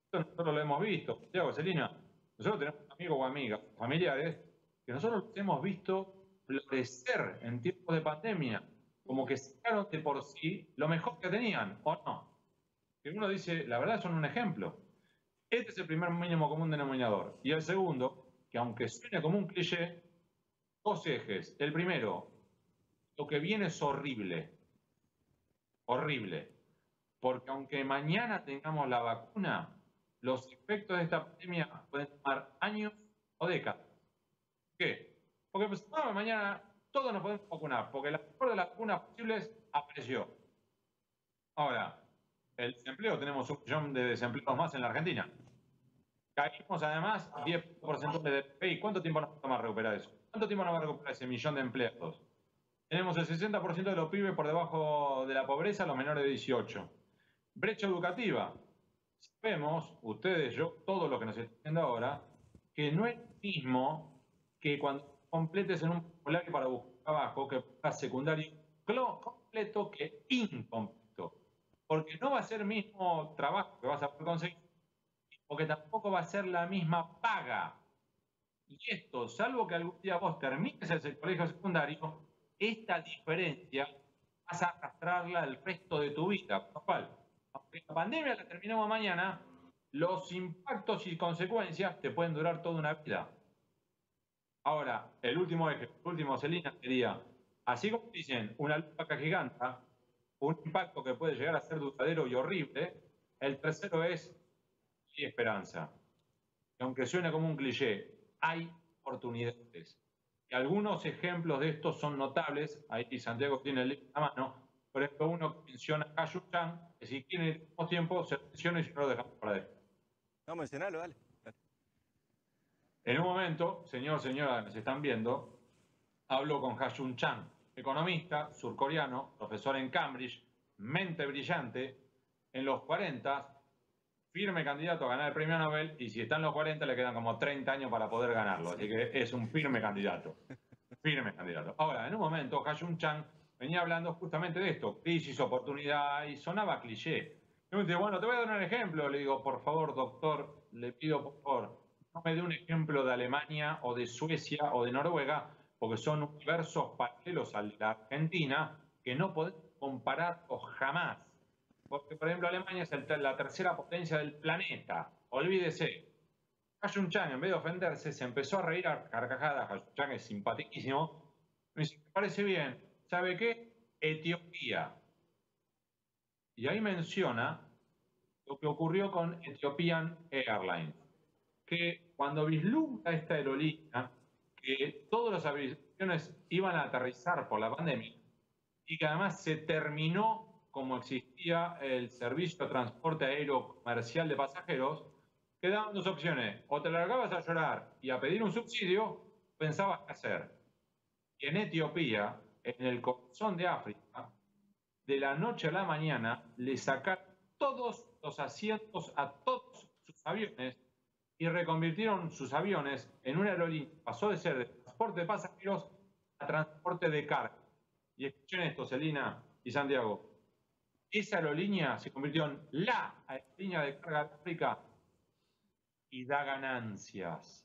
esto nosotros lo hemos visto. Santiago, Celina, nosotros tenemos amigos o amigas, familiares, que nosotros los hemos visto florecer en tiempos de pandemia como que sacaron de por sí lo mejor que tenían, ¿o no? Que uno dice, la verdad son un ejemplo. Este es el primer mínimo común denominador. Y el segundo, que aunque suene como un cliché, dos ejes. El primero, lo que viene es horrible. Horrible. Porque aunque mañana tengamos la vacuna, los efectos de esta pandemia pueden tomar años o décadas. ¿Por ¿Qué? Porque pues, mañana todos nos podemos vacunar, porque la mejor de las vacunas posibles apareció. Ahora, el desempleo, tenemos un millón de desempleados más en la Argentina. Caímos además 10% de PIB. ¿Cuánto tiempo nos va a recuperar eso? ¿Cuánto tiempo nos va a recuperar ese millón de empleados? Tenemos el 60% de los pibes por debajo de la pobreza, los menores de 18. Brecha educativa. Sabemos, ustedes, yo, todos los que nos están viendo ahora, que no es mismo que cuando completes en un formulario para buscar trabajo que es secundario completo que incompleto. Porque no va a ser el mismo trabajo que vas a conseguir, porque tampoco va a ser la misma paga. Y esto, salvo que algún día vos termines el colegio secundario, esta diferencia vas a arrastrarla el resto de tu vida. Por lo cual, aunque la pandemia la terminamos mañana, los impactos y consecuencias te pueden durar toda una vida. Ahora, el último eje, el último, Celina, sería, así como dicen, una lupa giganta, un impacto que puede llegar a ser duradero y horrible, el tercero es y esperanza. Y aunque suene como un cliché, hay oportunidades. Y algunos ejemplos de estos son notables, ahí Santiago tiene el libro en la mano, por ejemplo, uno que menciona a Chan, que si tiene tiempo se menciona y si no lo dejamos para él. No, mencionalo, dale. En un momento, señor, señora, me están viendo, hablo con Hashun Chan, economista surcoreano, profesor en Cambridge, mente brillante, en los 40, firme candidato a ganar el premio Nobel, y si está en los 40 le quedan como 30 años para poder ganarlo, así que es un firme candidato. Firme candidato. Ahora, en un momento, Hashun Chan venía hablando justamente de esto, crisis, oportunidad, y sonaba cliché. Y me dice, bueno, te voy a dar un ejemplo. Le digo, por favor, doctor, le pido por favor, no me dé un ejemplo de Alemania o de Suecia o de Noruega, porque son universos paralelos a la Argentina que no podemos compararlos jamás. Porque, por ejemplo, Alemania es la tercera potencia del planeta. Olvídese. Hashun Chang, en vez de ofenderse, se empezó a reír a carcajadas. Hashun Chang es simpaticísimo. Me dice, me parece bien. ¿Sabe qué? Etiopía. Y ahí menciona lo que ocurrió con Ethiopian Airlines, que cuando vislumbra esta aerolínea, que todas las aviones iban a aterrizar por la pandemia y que además se terminó como existía el servicio de transporte aéreo comercial de pasajeros, quedaban dos opciones. O te largabas a llorar y a pedir un subsidio, pensabas qué hacer. Y en Etiopía, en el corazón de África, de la noche a la mañana, le sacaron todos los asientos a todos sus aviones y reconvirtieron sus aviones en una aerolínea. Pasó de ser de transporte de pasajeros a transporte de carga. Y escuchen esto, Celina y Santiago. Esa aerolínea se convirtió en la aerolínea de carga de África y da ganancias.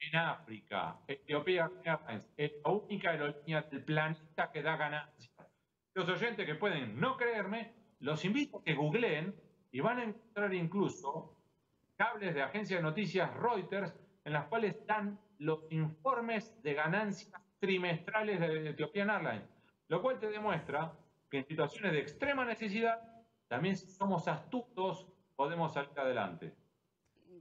En África, Etiopía Airlines es la única aerolínea del planeta que da ganancias. Los oyentes que pueden no creerme, los invito a que googleen y van a encontrar incluso cables de agencia de noticias Reuters en las cuales están los informes de ganancias trimestrales de Ethiopian Airlines, lo cual te demuestra que en situaciones de extrema necesidad, también si somos astutos, podemos salir adelante.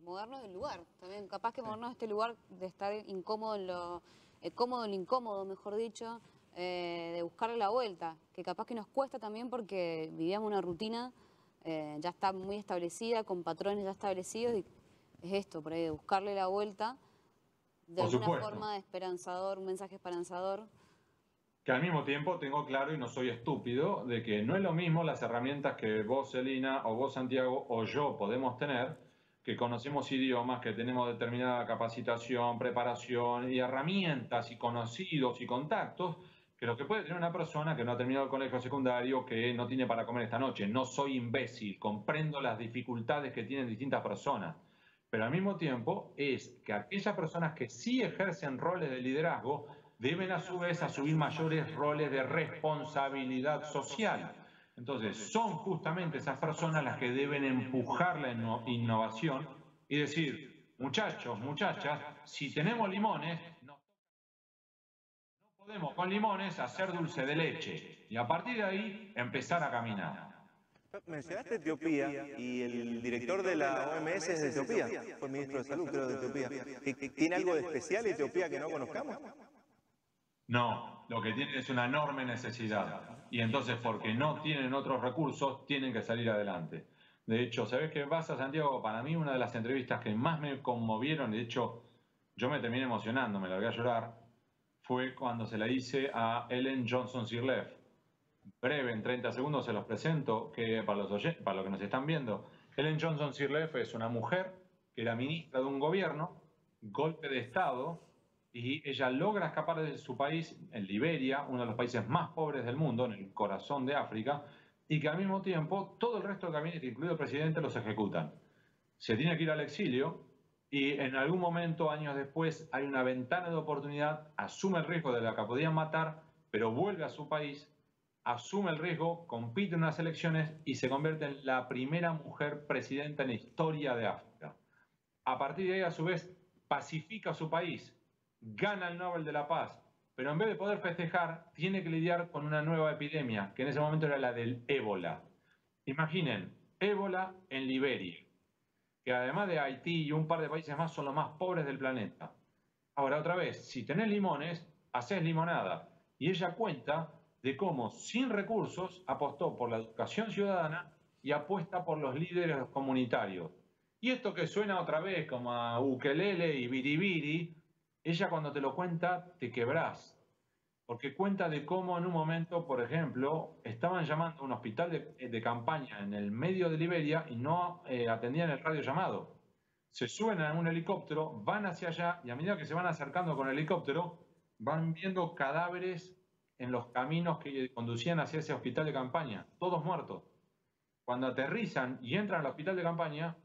Movernos del lugar, también capaz que movernos de este lugar de estar incómodo en lo, eh, cómodo en lo incómodo, mejor dicho, eh, de buscarle la vuelta, que capaz que nos cuesta también porque vivíamos una rutina eh, ya está muy establecida, con patrones ya establecidos y es esto, por ahí, de buscarle la vuelta de alguna forma de esperanzador, un mensaje esperanzador. Que al mismo tiempo tengo claro y no soy estúpido de que no es lo mismo las herramientas que vos, Celina, o vos, Santiago, o yo podemos tener, que conocemos idiomas, que tenemos determinada capacitación, preparación y herramientas y conocidos y contactos, que lo que puede tener una persona que no ha terminado el colegio secundario, que no tiene para comer esta noche. No soy imbécil, comprendo las dificultades que tienen distintas personas. Pero al mismo tiempo es que aquellas personas que sí ejercen roles de liderazgo deben a su vez asumir mayores roles de responsabilidad social. Entonces, son justamente esas personas las que deben empujar la innovación y decir, muchachos, muchachas, si tenemos limones, podemos con limones hacer dulce de leche y a partir de ahí empezar a caminar. Mencionaste Etiopía y el director de la OMS es de Etiopía, fue ministro de Salud, creo, de Etiopía. ¿Tiene algo de especial Etiopía que no conozcamos? No, lo que tienen es una enorme necesidad. Y entonces, porque no tienen otros recursos, tienen que salir adelante. De hecho, ¿sabes qué pasa, Santiago? Para mí, una de las entrevistas que más me conmovieron, de hecho, yo me terminé emocionando, me largué a llorar, fue cuando se la hice a Ellen Johnson Sirleaf. Breve, en 30 segundos se los presento que para, los para los que nos están viendo. Ellen Johnson Sirleaf es una mujer que era ministra de un gobierno, golpe de Estado, y ella logra escapar de su país, en Liberia, uno de los países más pobres del mundo, en el corazón de África, y que al mismo tiempo todo el resto del gabinete, incluido el presidente, los ejecutan. Se tiene que ir al exilio y en algún momento, años después, hay una ventana de oportunidad, asume el riesgo de la que podían matar, pero vuelve a su país, asume el riesgo, compite en unas elecciones y se convierte en la primera mujer presidenta en la historia de África. A partir de ahí, a su vez, pacifica su país, gana el Nobel de la Paz, pero en vez de poder festejar, tiene que lidiar con una nueva epidemia, que en ese momento era la del ébola. Imaginen, ébola en Liberia, que además de Haití y un par de países más son los más pobres del planeta. Ahora, otra vez, si tenés limones, haces limonada. Y ella cuenta de cómo, sin recursos, apostó por la educación ciudadana y apuesta por los líderes comunitarios. Y esto que suena otra vez como a ukelele y biribiri, ella cuando te lo cuenta te quebrás, porque cuenta de cómo en un momento, por ejemplo, estaban llamando a un hospital de, campaña en el medio de Liberia y no eh, atendían el radio llamado. Se suben a un helicóptero, van hacia allá y a medida que se van acercando con el helicóptero, van viendo cadáveres en los caminos que conducían hacia ese hospital de campaña, todos muertos. Cuando aterrizan y entran al hospital de campaña,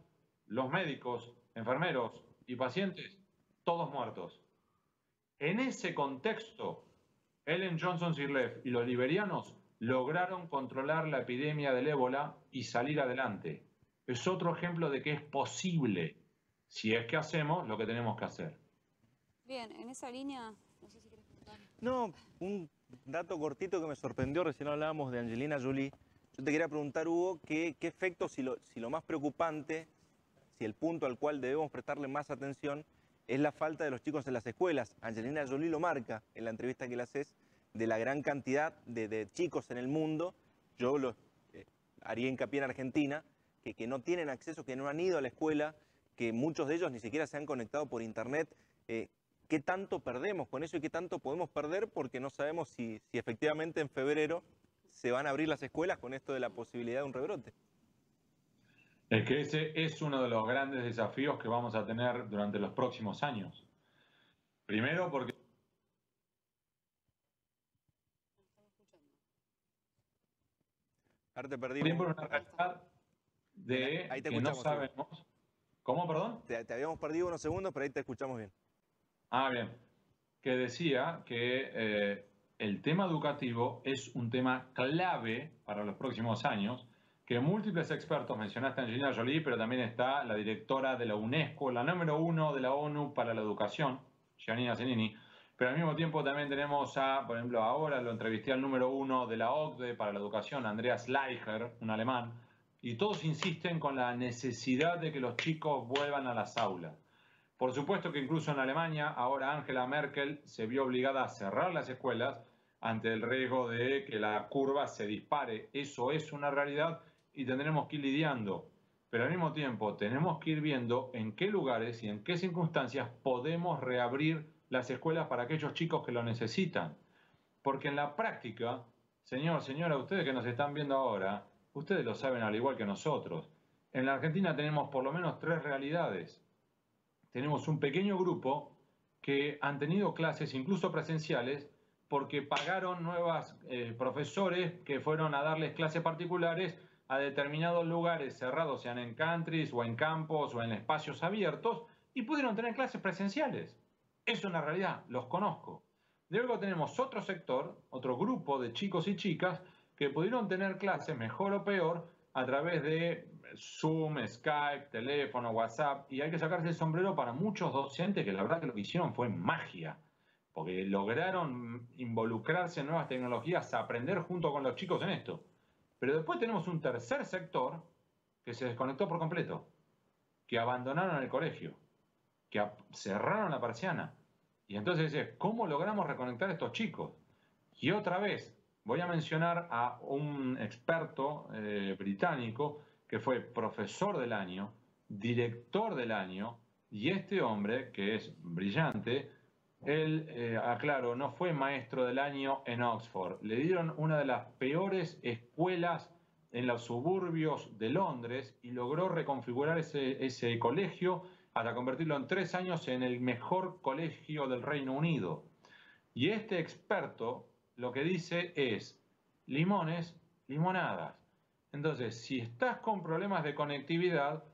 los médicos, enfermeros y pacientes, todos muertos. En ese contexto, Ellen Johnson Sirleaf y los liberianos lograron controlar la epidemia del ébola y salir adelante. Es otro ejemplo de que es posible. si es que hacemos lo que tenemos que hacer. Bien, en esa línea, no sé si quieres contar. No, un dato cortito que me sorprendió, recién hablábamos de Angelina Jolie. Yo te quería preguntar, Hugo, ¿qué, qué efecto, si lo, si lo más preocupante, si el punto al cual debemos prestarle más atención es la falta de los chicos en las escuelas? Angelina Jolie lo marca en la entrevista que le haces de la gran cantidad de, chicos en el mundo. Yo lo eh, haría hincapié en Argentina, que, que no tienen acceso, que no han ido a la escuela, que muchos de ellos ni siquiera se han conectado por internet. Eh, ¿Qué tanto perdemos con eso y qué tanto podemos perder? Porque no sabemos si, si efectivamente en febrero se van a abrir las escuelas con esto de la posibilidad de un rebrote. Es que ese es uno de los grandes desafíos que vamos a tener durante los próximos años. Primero porque... Ahora te perdí. Tiempo una realidad de Ahí te que no sabemos... ¿Cómo, perdón? Te, te habíamos perdido unos segundos, pero ahí te escuchamos bien. Ah, bien. Que decía que eh, el tema educativo es un tema clave para los próximos años, que múltiples expertos, mencionaste a Angelina Jolie, pero también está la directora de la UNESCO, la número uno de la ONU para la educación, Giannina Zenini, pero al mismo tiempo también tenemos a, por ejemplo, ahora lo entrevisté al número uno de la OCDE para la educación, Andreas Leicher, un alemán, y todos insisten con la necesidad de que los chicos vuelvan a las aulas. Por supuesto que incluso en Alemania, ahora Angela Merkel se vio obligada a cerrar las escuelas ante el riesgo de que la curva se dispare. Eso es una realidad y tendremos que ir lidiando. Pero al mismo tiempo tenemos que ir viendo en qué lugares y en qué circunstancias podemos reabrir las escuelas para aquellos chicos que lo necesitan. Porque en la práctica, señor, señora, ustedes que nos están viendo ahora, ustedes lo saben al igual que nosotros. En la Argentina tenemos por lo menos tres realidades tenemos un pequeño grupo que han tenido clases incluso presenciales porque pagaron nuevos eh, profesores que fueron a darles clases particulares a determinados lugares cerrados, sean en countries o en campos o en espacios abiertos, y pudieron tener clases presenciales. Es una realidad, los conozco. Luego tenemos otro sector, otro grupo de chicos y chicas que pudieron tener clases, mejor o peor, a través de Zoom, Skype, teléfono, WhatsApp, y hay que sacarse el sombrero para muchos docentes que la verdad que lo que hicieron fue magia, porque lograron involucrarse en nuevas tecnologías, aprender junto con los chicos en esto. Pero después tenemos un tercer sector que se desconectó por completo, que abandonaron el colegio, que cerraron la persiana. Y entonces, ¿cómo logramos reconectar a estos chicos? Y otra vez, voy a mencionar a un experto eh, británico que fue profesor del año, director del año, y este hombre, que es brillante, él, eh, aclaro, no fue maestro del año en Oxford. Le dieron una de las peores escuelas en los suburbios de Londres y logró reconfigurar ese, colegio hasta convertirlo en tres años en el mejor colegio del Reino Unido. Y este experto lo que dice es limones, limonadas. Entonces, si estás con problemas de conectividad,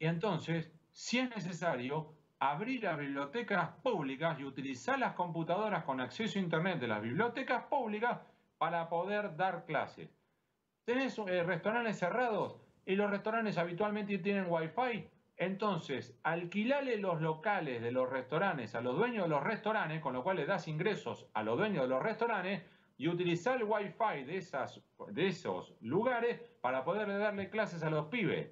entonces, si es necesario, abrir las bibliotecas públicas y utilizar las computadoras con acceso a Internet de las bibliotecas públicas para poder dar clases. Tenés eh, restaurantes cerrados y los restaurantes habitualmente tienen Wi-Fi. Entonces, alquilale los locales de los restaurantes a los dueños de los restaurantes, con lo cual le das ingresos a los dueños de los restaurantes, y utilizar el Wi-Fi de, esas, de esos lugares para poder darle clases a los pibes.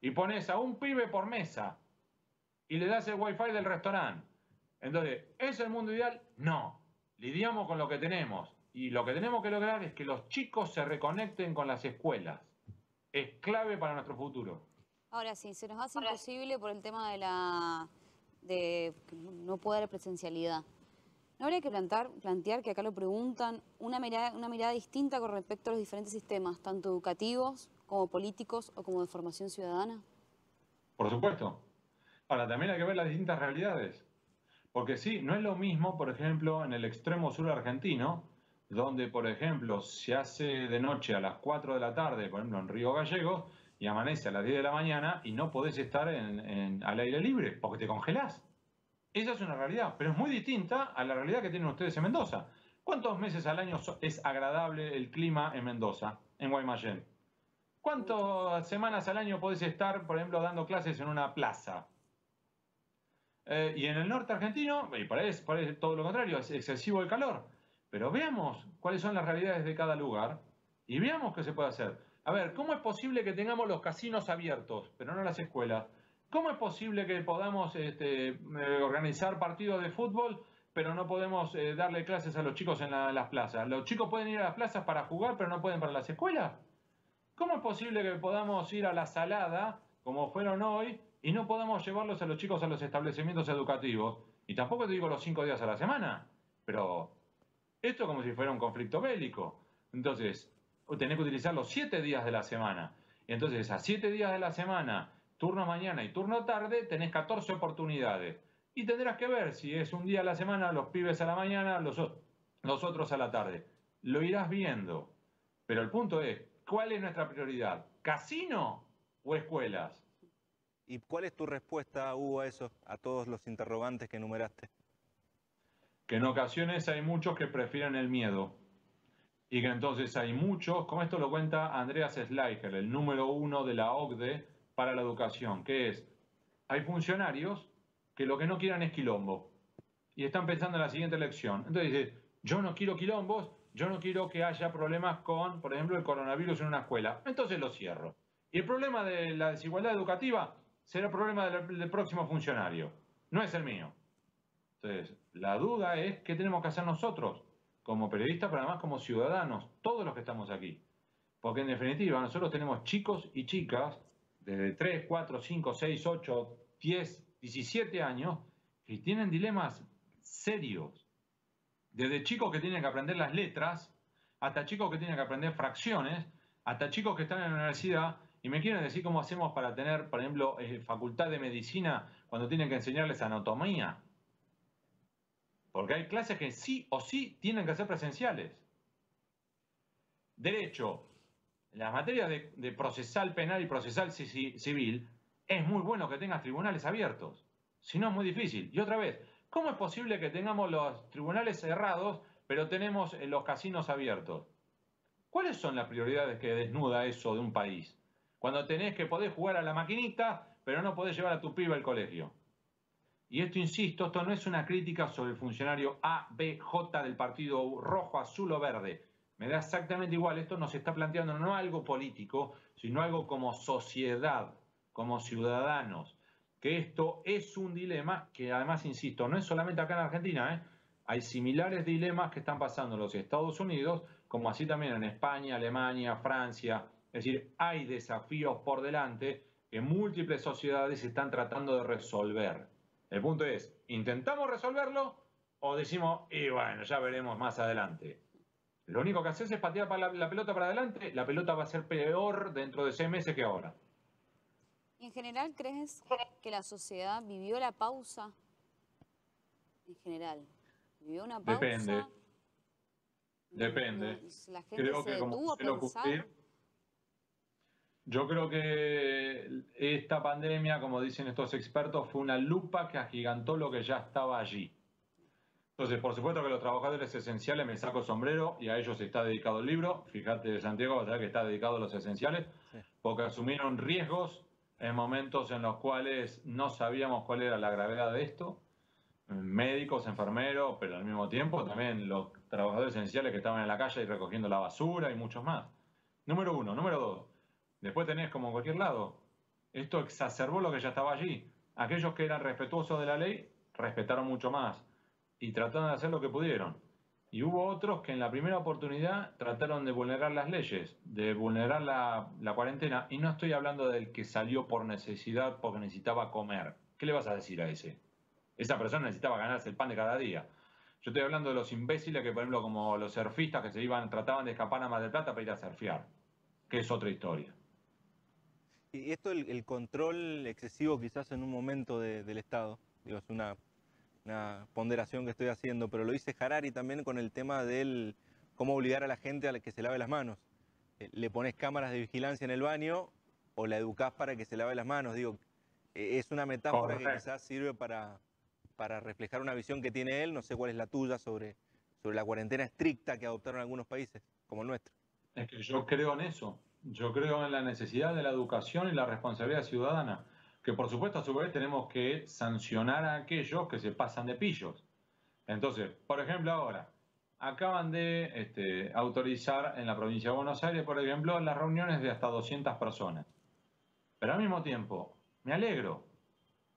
Y pones a un pibe por mesa y le das el Wi-Fi del restaurante. Entonces, ¿es el mundo ideal? No. Lidiamos con lo que tenemos. Y lo que tenemos que lograr es que los chicos se reconecten con las escuelas. Es clave para nuestro futuro. Ahora sí, se nos hace imposible por el tema de la de no poder presencialidad. ¿No habría que plantear, plantear, que acá lo preguntan, una mirada, una mirada distinta con respecto a los diferentes sistemas, tanto educativos como políticos o como de formación ciudadana? Por supuesto. Ahora, también hay que ver las distintas realidades. Porque sí, no es lo mismo, por ejemplo, en el extremo sur argentino, donde, por ejemplo, se hace de noche a las 4 de la tarde, por ejemplo, en Río Gallegos, y amanece a las 10 de la mañana y no podés estar en, al aire libre porque te congelás. Esa es una realidad, pero es muy distinta a la realidad que tienen ustedes en Mendoza. ¿Cuántos meses al año es agradable el clima en Mendoza, en Guaymallén? ¿Cuántas semanas al año podés estar, por ejemplo, dando clases en una plaza? Eh, y en el norte argentino, y parece, parece todo lo contrario, es excesivo el calor. Pero veamos cuáles son las realidades de cada lugar y veamos qué se puede hacer. A ver, ¿cómo es posible que tengamos los casinos abiertos, pero no las escuelas? ¿Cómo es posible que podamos este, eh, organizar partidos de fútbol, pero no podemos eh, darle clases a los chicos en, en, las plazas? ¿Los chicos pueden ir a las plazas para jugar, pero no pueden para las escuelas? ¿Cómo es posible que podamos ir a la salada, como fueron hoy, y no podamos llevarlos a los chicos a los establecimientos educativos? Y tampoco te digo los cinco días a la semana, pero esto es como si fuera un conflicto bélico. Entonces, tenés que utilizar los siete días de la semana. Entonces, a siete días de la semana, turno mañana y turno tarde, tenés 14 oportunidades. Y tendrás que ver si es un día a la semana, los pibes a la mañana, los, los otros a la tarde. Lo irás viendo. Pero el punto es, ¿cuál es nuestra prioridad? ¿Casino o escuelas? ¿Y cuál es tu respuesta, Hugo, a eso, a todos los interrogantes que enumeraste? Que en ocasiones hay muchos que prefieren el miedo y que entonces hay muchos, como esto lo cuenta Andreas Schleicher, el número uno de la OCDE para la educación, que es, hay funcionarios que lo que no quieran es quilombo y están pensando en la siguiente elección. Entonces dice, yo no quiero quilombos, yo no quiero que haya problemas con, por ejemplo, el coronavirus en una escuela, entonces lo cierro. Y el problema de la desigualdad educativa será problema del, del próximo funcionario, no es el mío. Entonces, la duda es qué tenemos que hacer nosotros como periodistas, pero además como ciudadanos, todos los que estamos aquí. Porque en definitiva, nosotros tenemos chicos y chicas desde 3, 4, 5, 6, 8, 10, 17 años que tienen dilemas serios. Desde chicos que tienen que aprender las letras, hasta chicos que tienen que aprender fracciones, hasta chicos que están en la universidad y me quieren decir cómo hacemos para tener, por ejemplo, eh, facultad de medicina cuando tienen que enseñarles anatomía. Porque hay clases que sí o sí tienen que ser presenciales. Derecho, las materias de, de, procesal penal y procesal civil, es muy bueno que tengas tribunales abiertos. Si no, es muy difícil. Y otra vez, ¿cómo es posible que tengamos los tribunales cerrados, pero tenemos eh, los casinos abiertos? ¿Cuáles son las prioridades que desnuda eso de un país? Cuando tenés que poder jugar a la maquinita, pero no podés llevar a tu piba al colegio. Y esto, insisto, esto no es una crítica sobre el funcionario A, B, J del partido rojo, azul o verde. Me da exactamente igual. Esto nos está planteando no algo político, sino algo como sociedad, como ciudadanos. Que esto es un dilema que además, insisto, no es solamente acá en Argentina. ¿eh? Hay similares dilemas que están pasando en los Estados Unidos, como así también en España, Alemania, Francia. Es decir, hay desafíos por delante que múltiples sociedades están tratando de resolver. El punto es, ¿intentamos resolverlo o decimos, y bueno, ya veremos más adelante? Lo único que haces es patear la, la, pelota para adelante, la pelota va a ser peor dentro de seis meses que ahora. ¿En general crees que la sociedad vivió la pausa? En general, ¿vivió una pausa? Depende. Depende. La gente Creo se que como a pensar. Ocurrir, yo creo que esta pandemia, como dicen estos expertos, fue una lupa que agigantó lo que ya estaba allí. Entonces, por supuesto que los trabajadores esenciales me saco sombrero y a ellos está dedicado el libro. Fíjate, Santiago, vas a ver que está dedicado a los esenciales, sí. porque asumieron riesgos en momentos en los cuales no sabíamos cuál era la gravedad de esto. Médicos, enfermeros, pero al mismo tiempo también los trabajadores esenciales que estaban en la calle y recogiendo la basura y muchos más. Número uno. Número dos. Después tenés como en cualquier lado. Esto exacerbó lo que ya estaba allí. Aquellos que eran respetuosos de la ley respetaron mucho más y trataron de hacer lo que pudieron. Y hubo otros que en la primera oportunidad trataron de vulnerar las leyes, de vulnerar la, la, cuarentena. Y no estoy hablando del que salió por necesidad porque necesitaba comer. ¿Qué le vas a decir a ese? Esa persona necesitaba ganarse el pan de cada día. Yo estoy hablando de los imbéciles que, por ejemplo, como los surfistas que se iban, trataban de escapar a Mar del Plata para ir a surfear, que es otra historia. Y esto, el, el, control excesivo quizás en un momento de, del Estado, digo, es una, una, ponderación que estoy haciendo, pero lo dice Harari también con el tema del cómo obligar a la gente a que se lave las manos. Eh, le pones cámaras de vigilancia en el baño o la educás para que se lave las manos. Digo, eh, es una metáfora Correcto. que quizás sirve para, para reflejar una visión que tiene él, no sé cuál es la tuya sobre, sobre la cuarentena estricta que adoptaron algunos países, como el nuestro. Es que yo creo en eso. Yo creo en la necesidad de la educación y la responsabilidad ciudadana. que por supuesto a su vez tenemos que sancionar a aquellos que se pasan de pillos. Entonces, por ejemplo ahora, acaban de este, autorizar en la provincia de Buenos Aires, por ejemplo, las reuniones de hasta 200 personas. Pero al mismo tiempo, me alegro.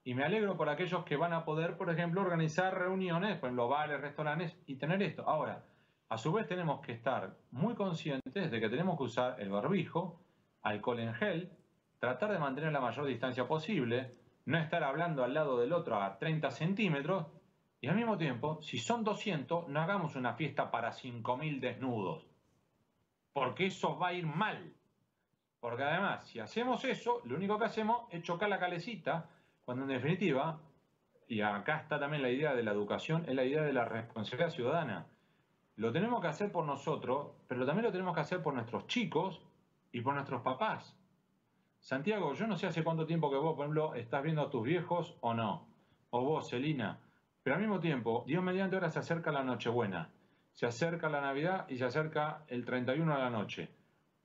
Y me alegro por aquellos que van a poder, por ejemplo, organizar reuniones, por ejemplo, bares, restaurantes y tener esto. Ahora, a su vez tenemos que estar muy conscientes de que tenemos que usar el barbijo, alcohol en gel, tratar de mantener la mayor distancia posible, no estar hablando al lado del otro a 30 centímetros y al mismo tiempo, si son 200, no hagamos una fiesta para 5.000 desnudos, porque eso va a ir mal. Porque además, si hacemos eso, lo único que hacemos es chocar la calecita, cuando en definitiva, y acá está también la idea de la educación, es la idea de la responsabilidad ciudadana. Lo tenemos que hacer por nosotros, pero también lo tenemos que hacer por nuestros chicos y por nuestros papás. Santiago, yo no sé hace cuánto tiempo que vos, por ejemplo, estás viendo a tus viejos o no. O vos, Celina. Pero al mismo tiempo, Dios mediante ahora se acerca la Nochebuena. Se acerca la Navidad y se acerca el 31 a la noche.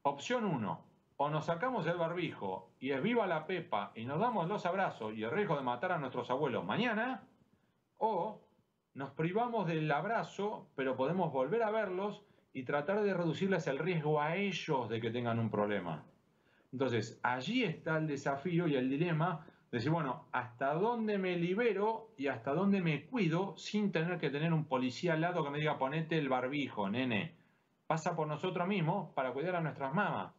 Opción 1. O nos sacamos el barbijo y es viva la pepa y nos damos los abrazos y el riesgo de matar a nuestros abuelos mañana. O nos privamos del abrazo, pero podemos volver a verlos y tratar de reducirles el riesgo a ellos de que tengan un problema. Entonces, allí está el desafío y el dilema de decir, bueno, ¿hasta dónde me libero y hasta dónde me cuido sin tener que tener un policía al lado que me diga, ponete el barbijo, nene? Pasa por nosotros mismos para cuidar a nuestras mamás.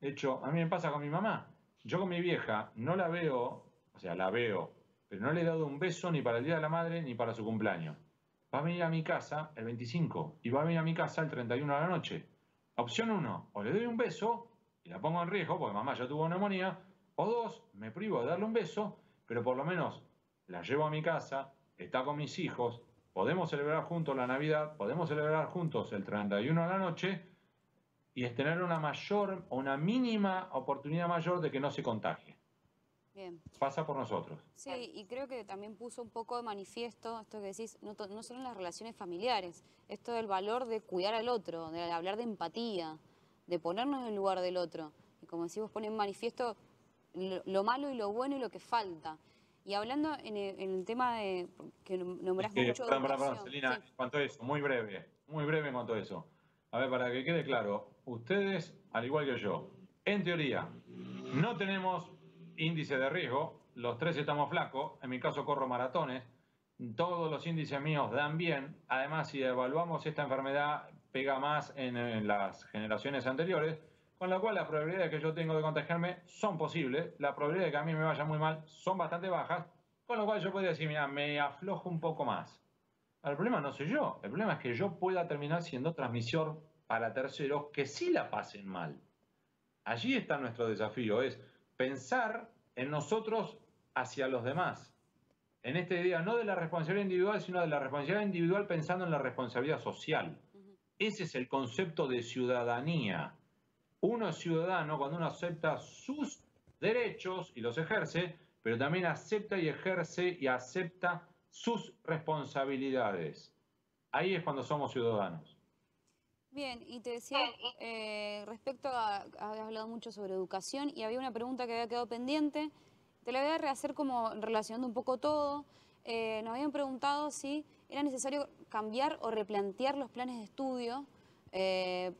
De hecho, a mí me pasa con mi mamá. Yo con mi vieja no la veo, o sea, la veo, pero no le he dado un beso ni para el Día de la Madre ni para su cumpleaños. Va a venir a mi casa el 25 y va a venir a mi casa el 31 de la noche. Opción 1, o le doy un beso y la pongo en riesgo porque mamá ya tuvo neumonía, o dos, me privo de darle un beso, pero por lo menos la llevo a mi casa, está con mis hijos, podemos celebrar juntos la Navidad, podemos celebrar juntos el 31 de la noche y es tener una mayor o una mínima oportunidad mayor de que no se contagie. Bien. Pasa por nosotros. Sí, y creo que también puso un poco de manifiesto esto que decís, no, no solo en las relaciones familiares, esto del valor de cuidar al otro, de hablar de empatía, de ponernos en el lugar del otro. Y como decimos, pone en manifiesto lo, malo y lo bueno y lo que falta. Y hablando en el, tema de que nombrás mucho. Perdón, perdón, Celina, en cuanto a eso, muy breve, muy breve en cuanto a eso. A ver, para que quede claro, ustedes, al igual que yo, en teoría, no tenemos índice de riesgo, los tres estamos flacos, en mi caso corro maratones, todos los índices míos dan bien, además si evaluamos esta enfermedad pega más en, las generaciones anteriores, con lo cual las probabilidades que yo tengo de contagiarme son posibles, la probabilidad de que a mí me vaya muy mal son bastante bajas, con lo cual yo podría decir, mira, me aflojo un poco más. El problema no soy yo, el problema es que yo pueda terminar siendo transmisor para terceros que sí la pasen mal. Allí está nuestro desafío, es pensar en nosotros hacia los demás. En este día no de la responsabilidad individual, sino de la responsabilidad individual pensando en la responsabilidad social. Ese es el concepto de ciudadanía. Uno es ciudadano cuando uno acepta sus derechos y los ejerce, pero también acepta y ejerce y acepta sus responsabilidades. Ahí es cuando somos ciudadanos. Bien, y te decía, eh, respecto a, habías hablado mucho sobre educación y había una pregunta que había quedado pendiente, te la voy a rehacer como relacionando un poco todo. Eh, nos habían preguntado si era necesario cambiar o replantear los planes de estudio. Eh,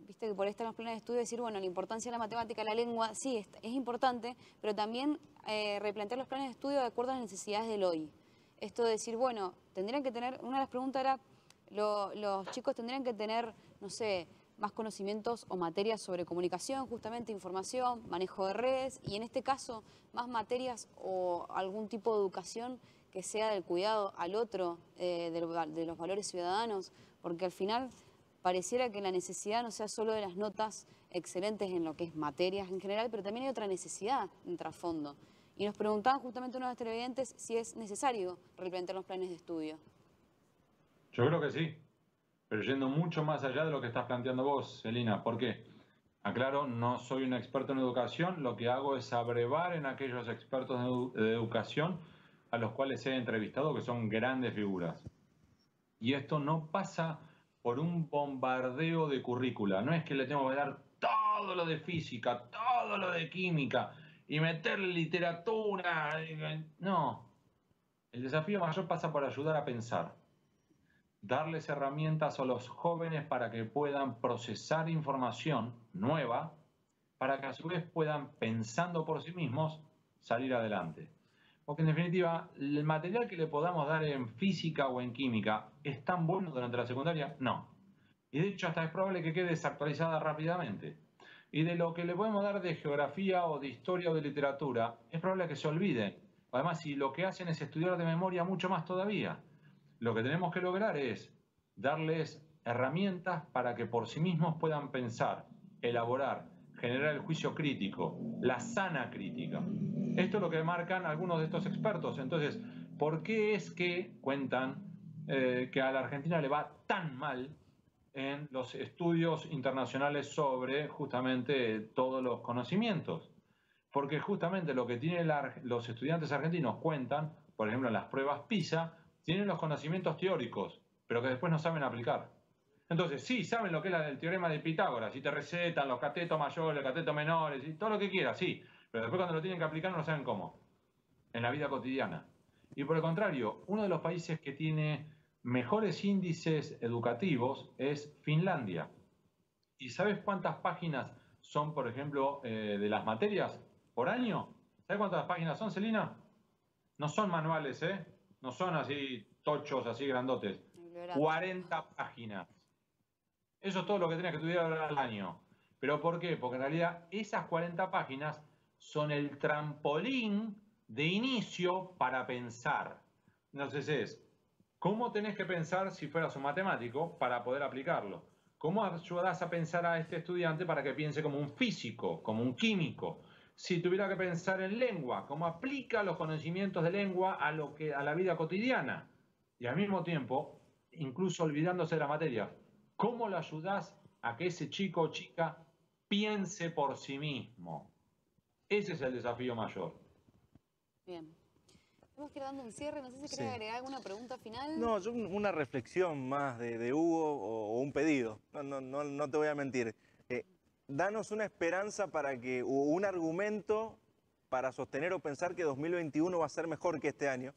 viste que por ahí están los planes de estudio, decir, bueno, la importancia de la matemática, la lengua, sí, es, importante, pero también replantear los planes de estudio de acuerdo a las necesidades del hoy. Esto de decir, bueno, tendrían que tener, una de las preguntas era, los chicos tendrían que tener, no sé, más conocimientos o materias sobre comunicación, justamente información, manejo de redes, y en este caso, más materias o algún tipo de educación que sea del cuidado al otro, eh, de, los valores ciudadanos, porque al final pareciera que la necesidad no sea solo de las notas excelentes en lo que es materias en general, pero también hay otra necesidad en trasfondo. Y nos preguntaban justamente uno de los televidentes si es necesario replantear los planes de estudio. Yo creo que sí, pero yendo mucho más allá de lo que estás planteando vos, Celina. ¿Por qué? Aclaro, no soy un experto en educación, lo que hago es abrevar en aquellos expertos de educación a los cuales he entrevistado, que son grandes figuras. Y esto no pasa por un bombardeo de currícula. No es que le tengo que dar todo lo de física, todo lo de química, y meterle literatura. No. El desafío mayor pasa por ayudar a pensar. Darles herramientas a los jóvenes para que puedan procesar información nueva, para que a su vez puedan, pensando por sí mismos, salir adelante. Porque en definitiva, el material que le podamos dar en física o en química es tan bueno durante la secundaria, no. Y de hecho hasta es probable que quede desactualizada rápidamente. Y de lo que le podemos dar de geografía o de historia o de literatura, es probable que se olvide. Además, si lo que hacen es estudiar de memoria mucho más todavía, lo que tenemos que lograr es darles herramientas para que por sí mismos puedan pensar, elaborar, generar el juicio crítico, la sana crítica. Esto es lo que marcan algunos de estos expertos. Entonces, ¿por qué es que cuentan eh, que a la Argentina le va tan mal en los estudios internacionales sobre justamente todos los conocimientos? Porque justamente lo que tienen los estudiantes argentinos cuentan, por ejemplo, en las pruebas PISA, tienen los conocimientos teóricos, pero que después no saben aplicar. Entonces, sí, saben lo que es el teorema de Pitágoras, y te recetan los catetos mayores, catetos menores, y todo lo que quieras, sí, pero después cuando lo tienen que aplicar no saben cómo, en la vida cotidiana. Y por el contrario, uno de los países que tiene mejores índices educativos es Finlandia. ¿Y sabes cuántas páginas son, por ejemplo, eh, de las materias por año? ¿Sabes cuántas páginas son, Celina? No son manuales, ¿eh? No son así tochos, así grandotes. 40 páginas. Eso es todo lo que tenés que estudiar al año. ¿Pero por qué? Porque en realidad esas 40 páginas son el trampolín de inicio para pensar. Entonces es, ¿cómo tenés que pensar si fueras un matemático para poder aplicarlo? ¿Cómo ayudas a pensar a este estudiante para que piense como un físico, como un químico? Si tuviera que pensar en lengua, ¿cómo aplica los conocimientos de lengua a, lo que, a la vida cotidiana? Y al mismo tiempo, incluso olvidándose de la materia, ¿Cómo lo ayudás a que ese chico o chica piense por sí mismo? Ese es el desafío mayor. Bien. Hemos quedado dando un cierre, no sé si querés agregar alguna pregunta final. No, yo una reflexión más de, Hugo o, un pedido, no, no, no, te voy a mentir. Danos una esperanza para que, o un argumento para sostener o pensar que 2021 va a ser mejor que este año,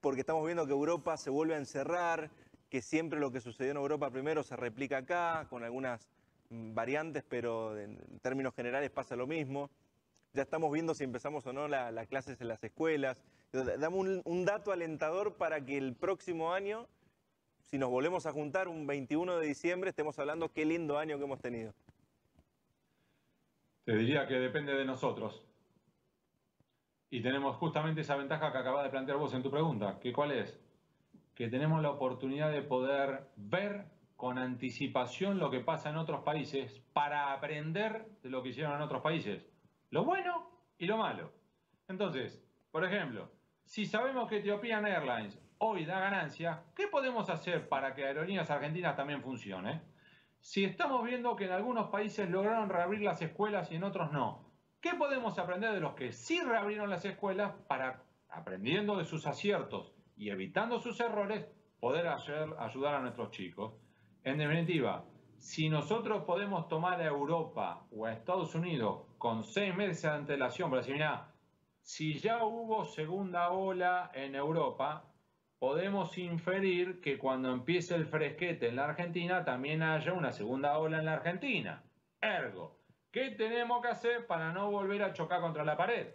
porque estamos viendo que Europa se vuelve a encerrar, que siempre lo que sucedió en Europa primero se replica acá, con algunas variantes, pero en términos generales pasa lo mismo. Ya estamos viendo si empezamos o no las clases en las escuelas. Dame un, dato alentador para que el próximo año, si nos volvemos a juntar un 21 de diciembre, estemos hablando qué lindo año que hemos tenido. Te diría que depende de nosotros. Y tenemos justamente esa ventaja que acabas de plantear vos en tu pregunta, que cuál es que tenemos la oportunidad de poder ver con anticipación lo que pasa en otros países para aprender de lo que hicieron en otros países. Lo bueno y lo malo. Entonces, por ejemplo, si sabemos que Ethiopian Airlines hoy da ganancia, ¿qué podemos hacer para que Aerolíneas Argentinas también funcione? Si estamos viendo que en algunos países lograron reabrir las escuelas y en otros no, ¿qué podemos aprender de los que sí reabrieron las escuelas para, aprendiendo de sus aciertos y evitando sus errores, poder ayudar a nuestros chicos. En definitiva, si nosotros podemos tomar a Europa o a Estados Unidos con seis meses de antelación, para decir, mira, si ya hubo segunda ola en Europa, podemos inferir que cuando empiece el fresquete en la Argentina también haya una segunda ola en la Argentina. Ergo, ¿qué tenemos que hacer para no volver a chocar contra la pared?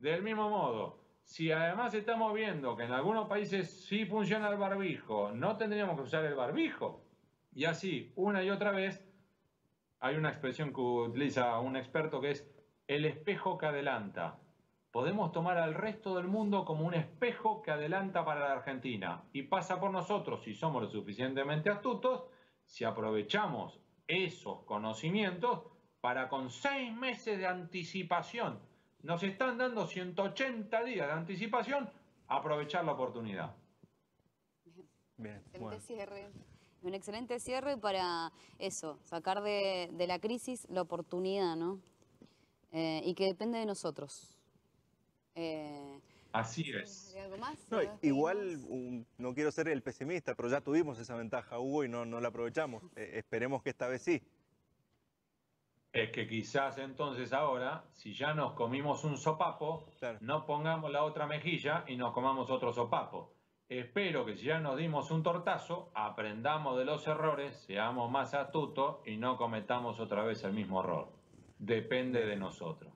Del mismo modo, si además estamos viendo que en algunos países sí funciona el barbijo, no tendríamos que usar el barbijo. Y así, una y otra vez, hay una expresión que utiliza un experto que es el espejo que adelanta. Podemos tomar al resto del mundo como un espejo que adelanta para la Argentina y pasa por nosotros si somos lo suficientemente astutos, si aprovechamos esos conocimientos para con seis meses de anticipación nos están dando 180 días de anticipación, aprovechar la oportunidad. Bien, excelente cierre. Un excelente cierre para eso, sacar de, la crisis la oportunidad, ¿no? Eh, y que depende de nosotros. Eh, Así es. ¿Algo más? igual, no quiero ser el pesimista, pero ya tuvimos esa ventaja, Hugo, y no, no la aprovechamos. Eh, esperemos que esta vez sí. es que quizás entonces ahora, si ya nos comimos un sopapo, Claro. no pongamos la otra mejilla y nos comamos otro sopapo. Espero que si ya nos dimos un tortazo, aprendamos de los errores, seamos más astutos y no cometamos otra vez el mismo error. Depende de nosotros.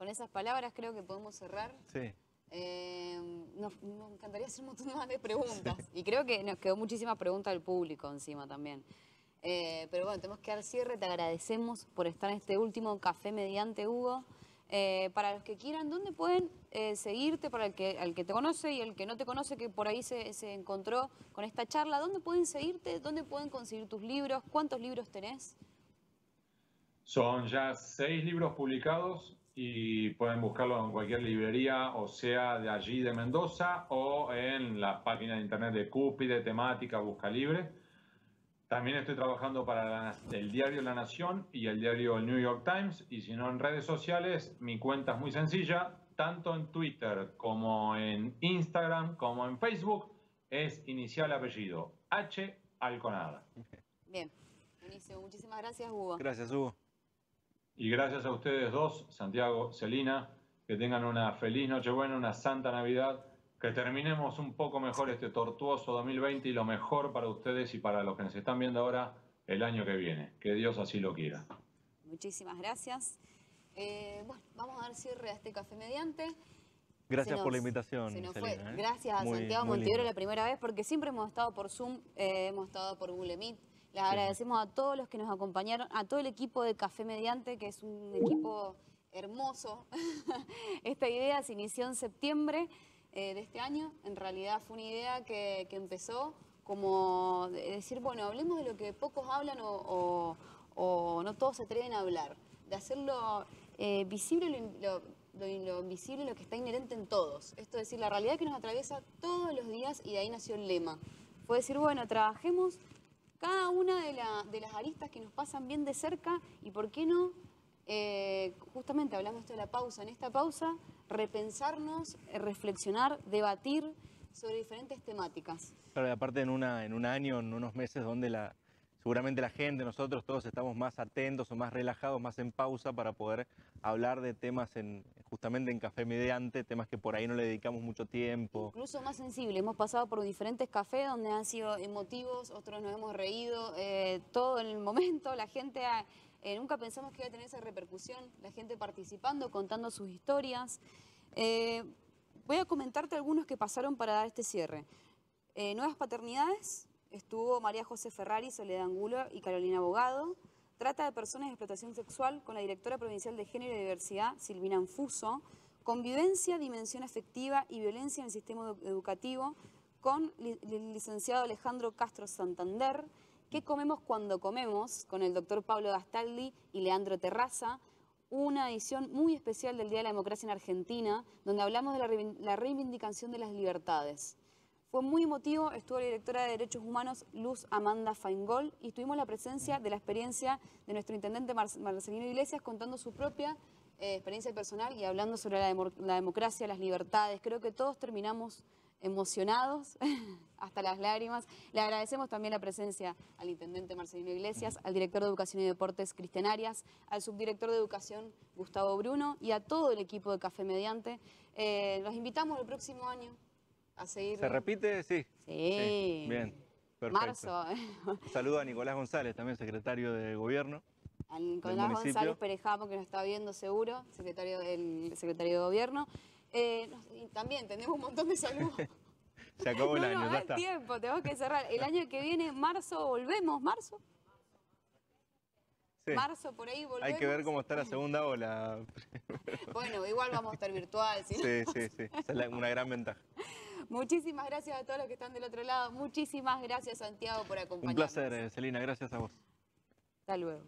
Con esas palabras creo que podemos cerrar. Sí. Eh, nos, nos encantaría hacer un montón más de preguntas. Y creo que nos quedó muchísimas preguntas del público encima también. Eh, pero bueno, tenemos que dar cierre. Te agradecemos por estar en este último café mediante Hugo. Eh, para los que quieran, ¿dónde pueden eh, seguirte? Para el que, al que te conoce y el que no te conoce, que por ahí se, se encontró con esta charla, ¿dónde pueden seguirte? ¿Dónde pueden conseguir tus libros? ¿Cuántos libros tenés? Son ya seis libros publicados y pueden buscarlo en cualquier librería, o sea, de allí de Mendoza, o en la página de internet de Cupi, de temática Busca Libre. También estoy trabajando para la- el diario La Nación y el diario El New York Times, y si no en redes sociales, mi cuenta es muy sencilla, tanto en Twitter como en Instagram, como en Facebook, es inicial apellido, H Alconada. Bien, buenísimo. Muchísimas gracias, Hugo. Gracias, Hugo. Y gracias a ustedes dos, Santiago, Celina, que tengan una feliz Nochebuena, una santa Navidad, que terminemos un poco mejor este tortuoso 2020 y lo mejor para ustedes y para los que nos están viendo ahora el año que viene. Que Dios así lo quiera. Muchísimas gracias. Eh, bueno, vamos a dar cierre a este café mediante. Gracias por la invitación. se nos Celina, fue. ¿eh? Gracias a Muy- Santiago lindo. la primera vez, porque siempre hemos estado por Zoom, eh, hemos estado por Google Meet. Les agradecemos a todos los que nos acompañaron, a todo el equipo de Café Mediante, que es un equipo hermoso. Esta idea se inició en septiembre eh, de este año. En realidad fue una idea que, que empezó como de decir, bueno, hablemos de lo que pocos hablan o, o- o no todos se atreven a hablar. De hacerlo eh, visible lo, lo- lo invisible, lo que está inherente en todos. Esto es decir, la realidad que nos atraviesa todos los días y de ahí nació el lema. Fue decir, bueno, trabajemos cada una de, la- de las aristas que nos pasan bien de cerca y por qué no, eh, justamente hablamos esto de la pausa, en esta pausa, repensarnos, eh, reflexionar, debatir sobre diferentes temáticas. Claro, y aparte en, un año, en unos meses donde seguramente la gente, nosotros todos estamos más atentos o más relajados, más en pausa para poder hablar de temas en, justamente en café mediante, temas que por ahí no le dedicamos mucho tiempo. Incluso más sensible, hemos pasado por diferentes cafés donde han sido emotivos, otros nos hemos reído, eh, todo en el momento, la gente, eh, nunca pensamos que iba a tener esa repercusión, la gente participando, contando sus historias. Eh, voy a comentarte algunos que pasaron para dar este cierre. Nuevas paternidades, estuvo María José Ferrari, Soledad Angulo y Carolina Abogado. Trata de personas y explotación sexual con la directora provincial de Género y Diversidad, Silvina Anfuso. Convivencia, dimensión afectiva y violencia en el sistema edu- educativo con el licenciado Alejandro Castro Santander. ¿Qué comemos cuando comemos? Con el doctor Pablo Gastaldi y Leandro Terraza una edición muy especial del Día de la Democracia en Argentina, donde hablamos de la reivindicación de las libertades. Fue muy emotivo, estuvo la directora de Derechos Humanos, Luz Amanda Feingol, y tuvimos la presencia de la experiencia de nuestro intendente Mar- Marcelino Iglesias contando su propia eh, experiencia personal y hablando sobre la democracia, las libertades. Creo que todos terminamos emocionados hasta las lágrimas. Le agradecemos también la presencia al intendente Marcelino Iglesias, al director de Educación y Deportes Cristian Arias, al subdirector de Educación Gustavo Bruno y a todo el equipo de Café Mediante. Eh, los invitamos el próximo año a seguir. ¿Se repite? Sí. Sí. Bien. Perfecto. Marzo. Un saludo a Nicolás González, también secretario de Gobierno. Del Nicolás. González Perejamo, que nos está viendo seguro, secretario del secretario de Gobierno. Eh, y también tenemos un montón de saludos. Se acabó el año, no, ya está. tiempo, tenemos que cerrar. El año que viene, marzo, volvemos, marzo. Sí. Marzo, por ahí volvemos. Hay que ver cómo está la segunda ola. Bueno, igual vamos a estar virtual. ¿sí? Sí, sí, sí. Esa es la- una gran ventaja. Muchísimas gracias a todos los que están del otro lado. Muchísimas gracias, Santiago, por acompañarnos. Un placer, Celina. Gracias a vos. Hasta luego.